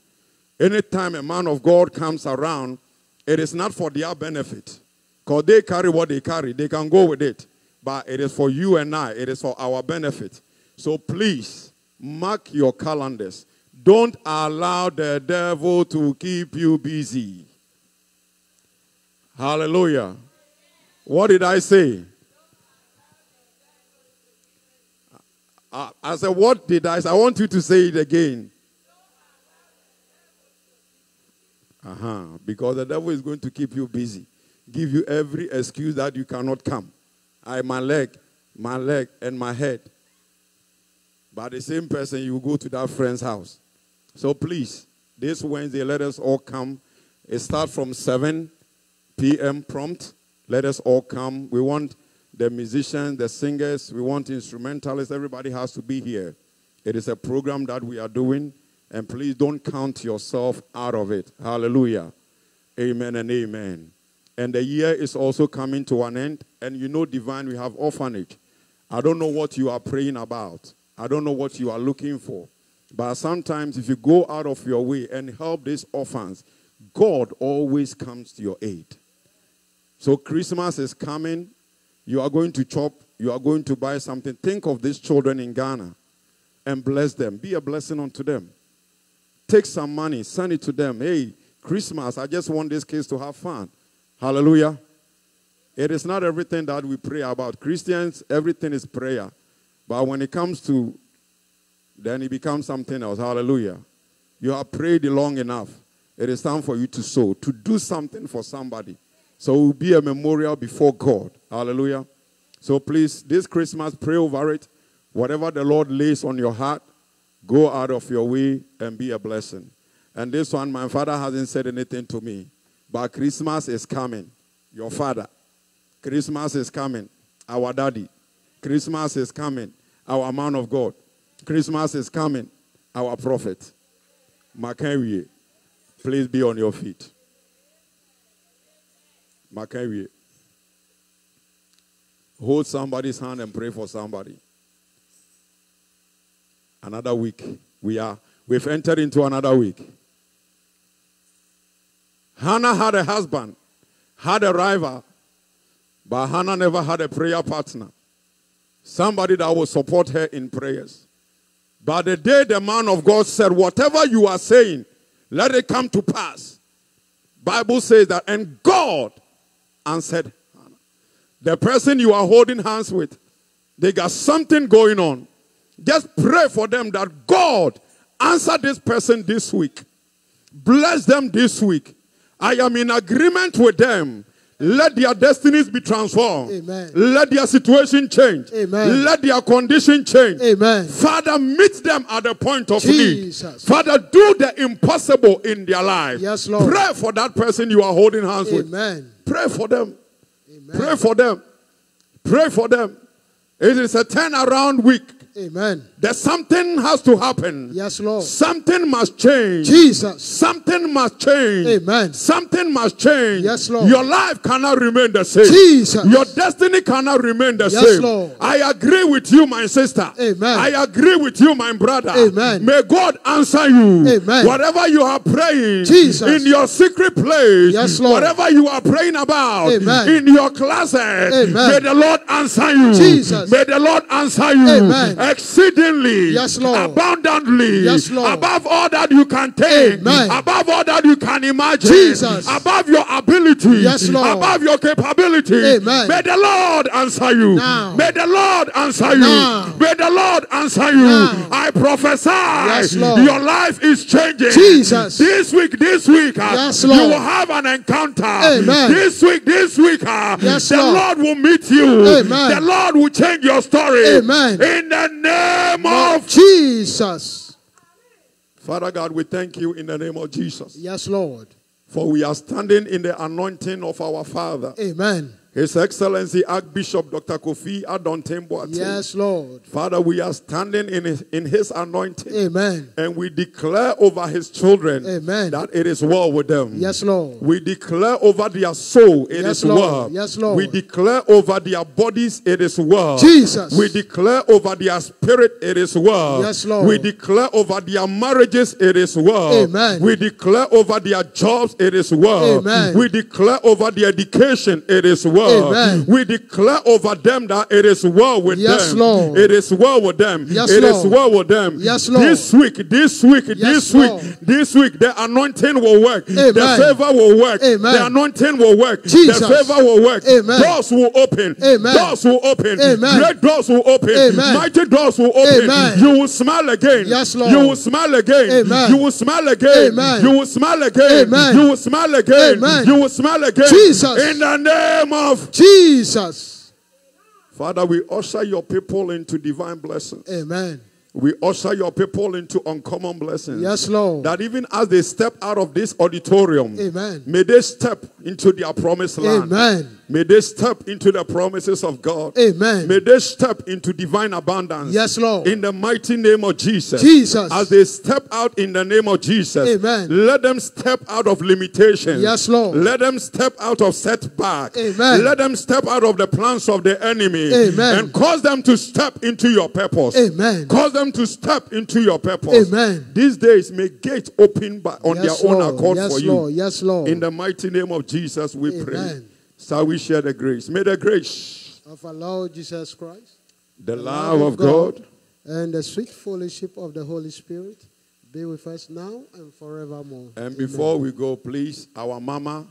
Speaker 7: Anytime a man of God comes around, it is not for their benefit. Because they carry what they carry, they can go with it. But it is for you and I, it is for our benefit. So please, mark your calendars. Don't allow the devil to keep you busy. Hallelujah. What did I say? Uh, I said, What did I say? I want you to say it again. Uh huh. Because the devil is going to keep you busy, give you every excuse that you cannot come. I, my leg, my leg, and my head. But the same person, you go to that friend's house. So please, this Wednesday, let us all come. It starts from 7 p.m. prompt. Let us all come. We want the musicians, the singers, we want instrumentalists. Everybody has to be here. It is a program that we are doing, and please don't count yourself out of it. Hallelujah. Amen and amen. And the year is also coming to an end. And you know, divine, we have orphanage. I don't know what you are praying about. I don't know what you are looking for. But sometimes, if you go out of your way and help these orphans, God always comes to your aid. So, Christmas is coming. You are going to chop, you are going to buy something. Think of these children in Ghana and bless them. Be a blessing unto them. Take some money, send it to them. Hey, Christmas, I just want these kids to have fun. Hallelujah. It is not everything that we pray about. Christians, everything is prayer. But when it comes to, then it becomes something else. Hallelujah. You have prayed long enough. It is time for you to sow, to do something for somebody. So it will be a memorial before God. Hallelujah. So please, this Christmas, pray over it. Whatever the Lord lays on your heart, go out of your way and be a blessing. And this one, my father hasn't said anything to me. But Christmas is coming. Your father. Christmas is coming. Our daddy. Christmas is coming. Our man of God. Christmas is coming. Our prophet. Makenwie. Please be on your feet. Makenwie. Hold somebody's hand and pray for somebody. Another week. We are we've entered into another week. Hannah had a husband, had a rival, but Hannah never had a prayer partner. Somebody that will support her in prayers. But the day the man of God said, Whatever you are saying, let it come to pass. Bible says that, and God answered Hannah. The person you are holding hands with, they got something going on. Just pray for them that God answer this person this week. Bless them this week. I am in agreement with them. Let their destinies be transformed.
Speaker 6: Amen.
Speaker 7: Let their situation change.
Speaker 6: Amen.
Speaker 7: Let their condition change.
Speaker 6: Amen.
Speaker 7: Father, meet them at the point of
Speaker 6: Jesus.
Speaker 7: need. Father, do the impossible in their life.
Speaker 6: Yes, Lord.
Speaker 7: Pray for that person you are holding hands with.
Speaker 6: Amen.
Speaker 7: Pray for them.
Speaker 6: Amen.
Speaker 7: Pray for them. Pray for them. It is a turnaround week.
Speaker 6: Amen.
Speaker 7: There's something has to happen.
Speaker 6: Yes, Lord.
Speaker 7: Something must change.
Speaker 6: Jesus.
Speaker 7: Something must change.
Speaker 6: Amen.
Speaker 7: Something must change.
Speaker 6: Yes, Lord.
Speaker 7: Your life cannot remain the same.
Speaker 6: Jesus.
Speaker 7: Your destiny cannot remain the
Speaker 6: Yes,
Speaker 7: same.
Speaker 6: Lord.
Speaker 7: I agree with you, my sister.
Speaker 6: Amen.
Speaker 7: I agree with you, my brother.
Speaker 6: Amen.
Speaker 7: May God answer you.
Speaker 6: Amen.
Speaker 7: Whatever you are praying
Speaker 6: Jesus.
Speaker 7: in your secret place,
Speaker 6: Yes, Lord.
Speaker 7: whatever you are praying about
Speaker 6: Amen.
Speaker 7: in your closet,
Speaker 6: Amen.
Speaker 7: may the Lord answer you.
Speaker 6: Jesus.
Speaker 7: May the Lord answer you
Speaker 6: Amen.
Speaker 7: Exceedingly,
Speaker 6: Yes, Lord.
Speaker 7: abundantly,
Speaker 6: Yes, Lord.
Speaker 7: above all that you can take,
Speaker 6: Amen.
Speaker 7: above all that you can imagine,
Speaker 6: Jesus.
Speaker 7: above your ability,
Speaker 6: Yes, Lord.
Speaker 7: above your capability.
Speaker 6: Amen.
Speaker 7: May the Lord answer you.
Speaker 6: Now.
Speaker 7: May the Lord answer you.
Speaker 6: Now.
Speaker 7: May the Lord answer you.
Speaker 6: Now.
Speaker 7: I prophesy
Speaker 6: Yes, Lord.
Speaker 7: your life is changing.
Speaker 6: Jesus.
Speaker 7: This week, this week, uh,
Speaker 6: Yes,
Speaker 7: you will have an encounter.
Speaker 6: Amen.
Speaker 7: This week, this week, uh,
Speaker 6: Yes,
Speaker 7: the
Speaker 6: Lord.
Speaker 7: Lord will meet you.
Speaker 6: Amen.
Speaker 7: The Lord will change your story.
Speaker 6: Amen.
Speaker 7: In the name of
Speaker 6: Jesus.
Speaker 7: Father God, we thank you in the name of Jesus.
Speaker 6: Yes, Lord.
Speaker 7: For we are standing in the anointing of our Father,
Speaker 6: Amen.
Speaker 7: His Excellency Archbishop Dr. Kofi Adonteng Boateng.
Speaker 6: Yes, Lord.
Speaker 7: Father, we are standing in his, in his anointing.
Speaker 6: Amen.
Speaker 7: And we declare over his children
Speaker 6: Amen.
Speaker 7: that it is well with them.
Speaker 6: Yes, Lord.
Speaker 7: We declare over their soul, it
Speaker 6: Yes,
Speaker 7: is
Speaker 6: Lord.
Speaker 7: well.
Speaker 6: Yes, Lord.
Speaker 7: We declare over their bodies, it is well.
Speaker 6: Jesus.
Speaker 7: We declare over their spirit, it is well.
Speaker 6: Yes, Lord.
Speaker 7: We declare over their marriages, it is well.
Speaker 6: Amen.
Speaker 7: We declare over their jobs, it is well.
Speaker 6: Amen.
Speaker 7: We declare over their education, it is well.
Speaker 6: Amen.
Speaker 7: We declare over them that it is well with
Speaker 6: Yes,
Speaker 7: them.
Speaker 6: Lord.
Speaker 7: It is well with them.
Speaker 6: Yes,
Speaker 7: It is
Speaker 6: Lord.
Speaker 7: well with them.
Speaker 6: Yes, Lord.
Speaker 7: This week, this week, this week,
Speaker 6: Lord.
Speaker 7: this week, the anointing will work. The favor will work.
Speaker 6: Amen.
Speaker 7: The anointing will work.
Speaker 6: Jesus.
Speaker 7: The favor will work.
Speaker 6: Amen.
Speaker 7: Doors will open.
Speaker 6: Amen.
Speaker 7: Doors will open.
Speaker 6: Amen.
Speaker 7: Great doors will open.
Speaker 6: Amen.
Speaker 7: Mighty doors will open.
Speaker 6: Amen.
Speaker 7: You will smile again.
Speaker 6: Yes, Lord.
Speaker 7: You will smile again.
Speaker 6: Amen.
Speaker 7: You will smile again.
Speaker 6: Amen.
Speaker 7: You will smile again.
Speaker 6: Amen.
Speaker 7: You will smile again.
Speaker 6: Amen.
Speaker 7: You will smile again.
Speaker 6: Jesus.
Speaker 7: In the name of
Speaker 6: Jesus.
Speaker 7: Father, we usher your people into divine blessings.
Speaker 6: Amen.
Speaker 7: We usher your people into uncommon blessings.
Speaker 6: Yes, Lord.
Speaker 7: That even as they step out of this auditorium,
Speaker 6: Amen.
Speaker 7: may they step into their promised land.
Speaker 6: Amen.
Speaker 7: May they step into the promises of God.
Speaker 6: Amen.
Speaker 7: May they step into divine abundance.
Speaker 6: Yes, Lord.
Speaker 7: In the mighty name of Jesus.
Speaker 6: Jesus.
Speaker 7: As they step out in the name of Jesus.
Speaker 6: Amen.
Speaker 7: Let them step out of limitations.
Speaker 6: Yes, Lord.
Speaker 7: Let them step out of setback.
Speaker 6: Amen.
Speaker 7: Let them step out of the plans of the enemy.
Speaker 6: Amen.
Speaker 7: And cause them to step into your purpose.
Speaker 6: Amen.
Speaker 7: Cause them to step into your purpose.
Speaker 6: Amen.
Speaker 7: These days may gates open by, on
Speaker 6: Yes,
Speaker 7: their own accord
Speaker 6: Yes,
Speaker 7: for you.
Speaker 6: Lord. Yes, Lord.
Speaker 7: In the mighty name of Jesus, we pray.
Speaker 6: Amen.
Speaker 7: Shall we share the grace? May the grace,
Speaker 6: Of our Lord Jesus Christ.
Speaker 7: the love of God,
Speaker 6: and the sweet fellowship of the Holy Spirit be with us now and forevermore.
Speaker 7: and before we go, please, our mama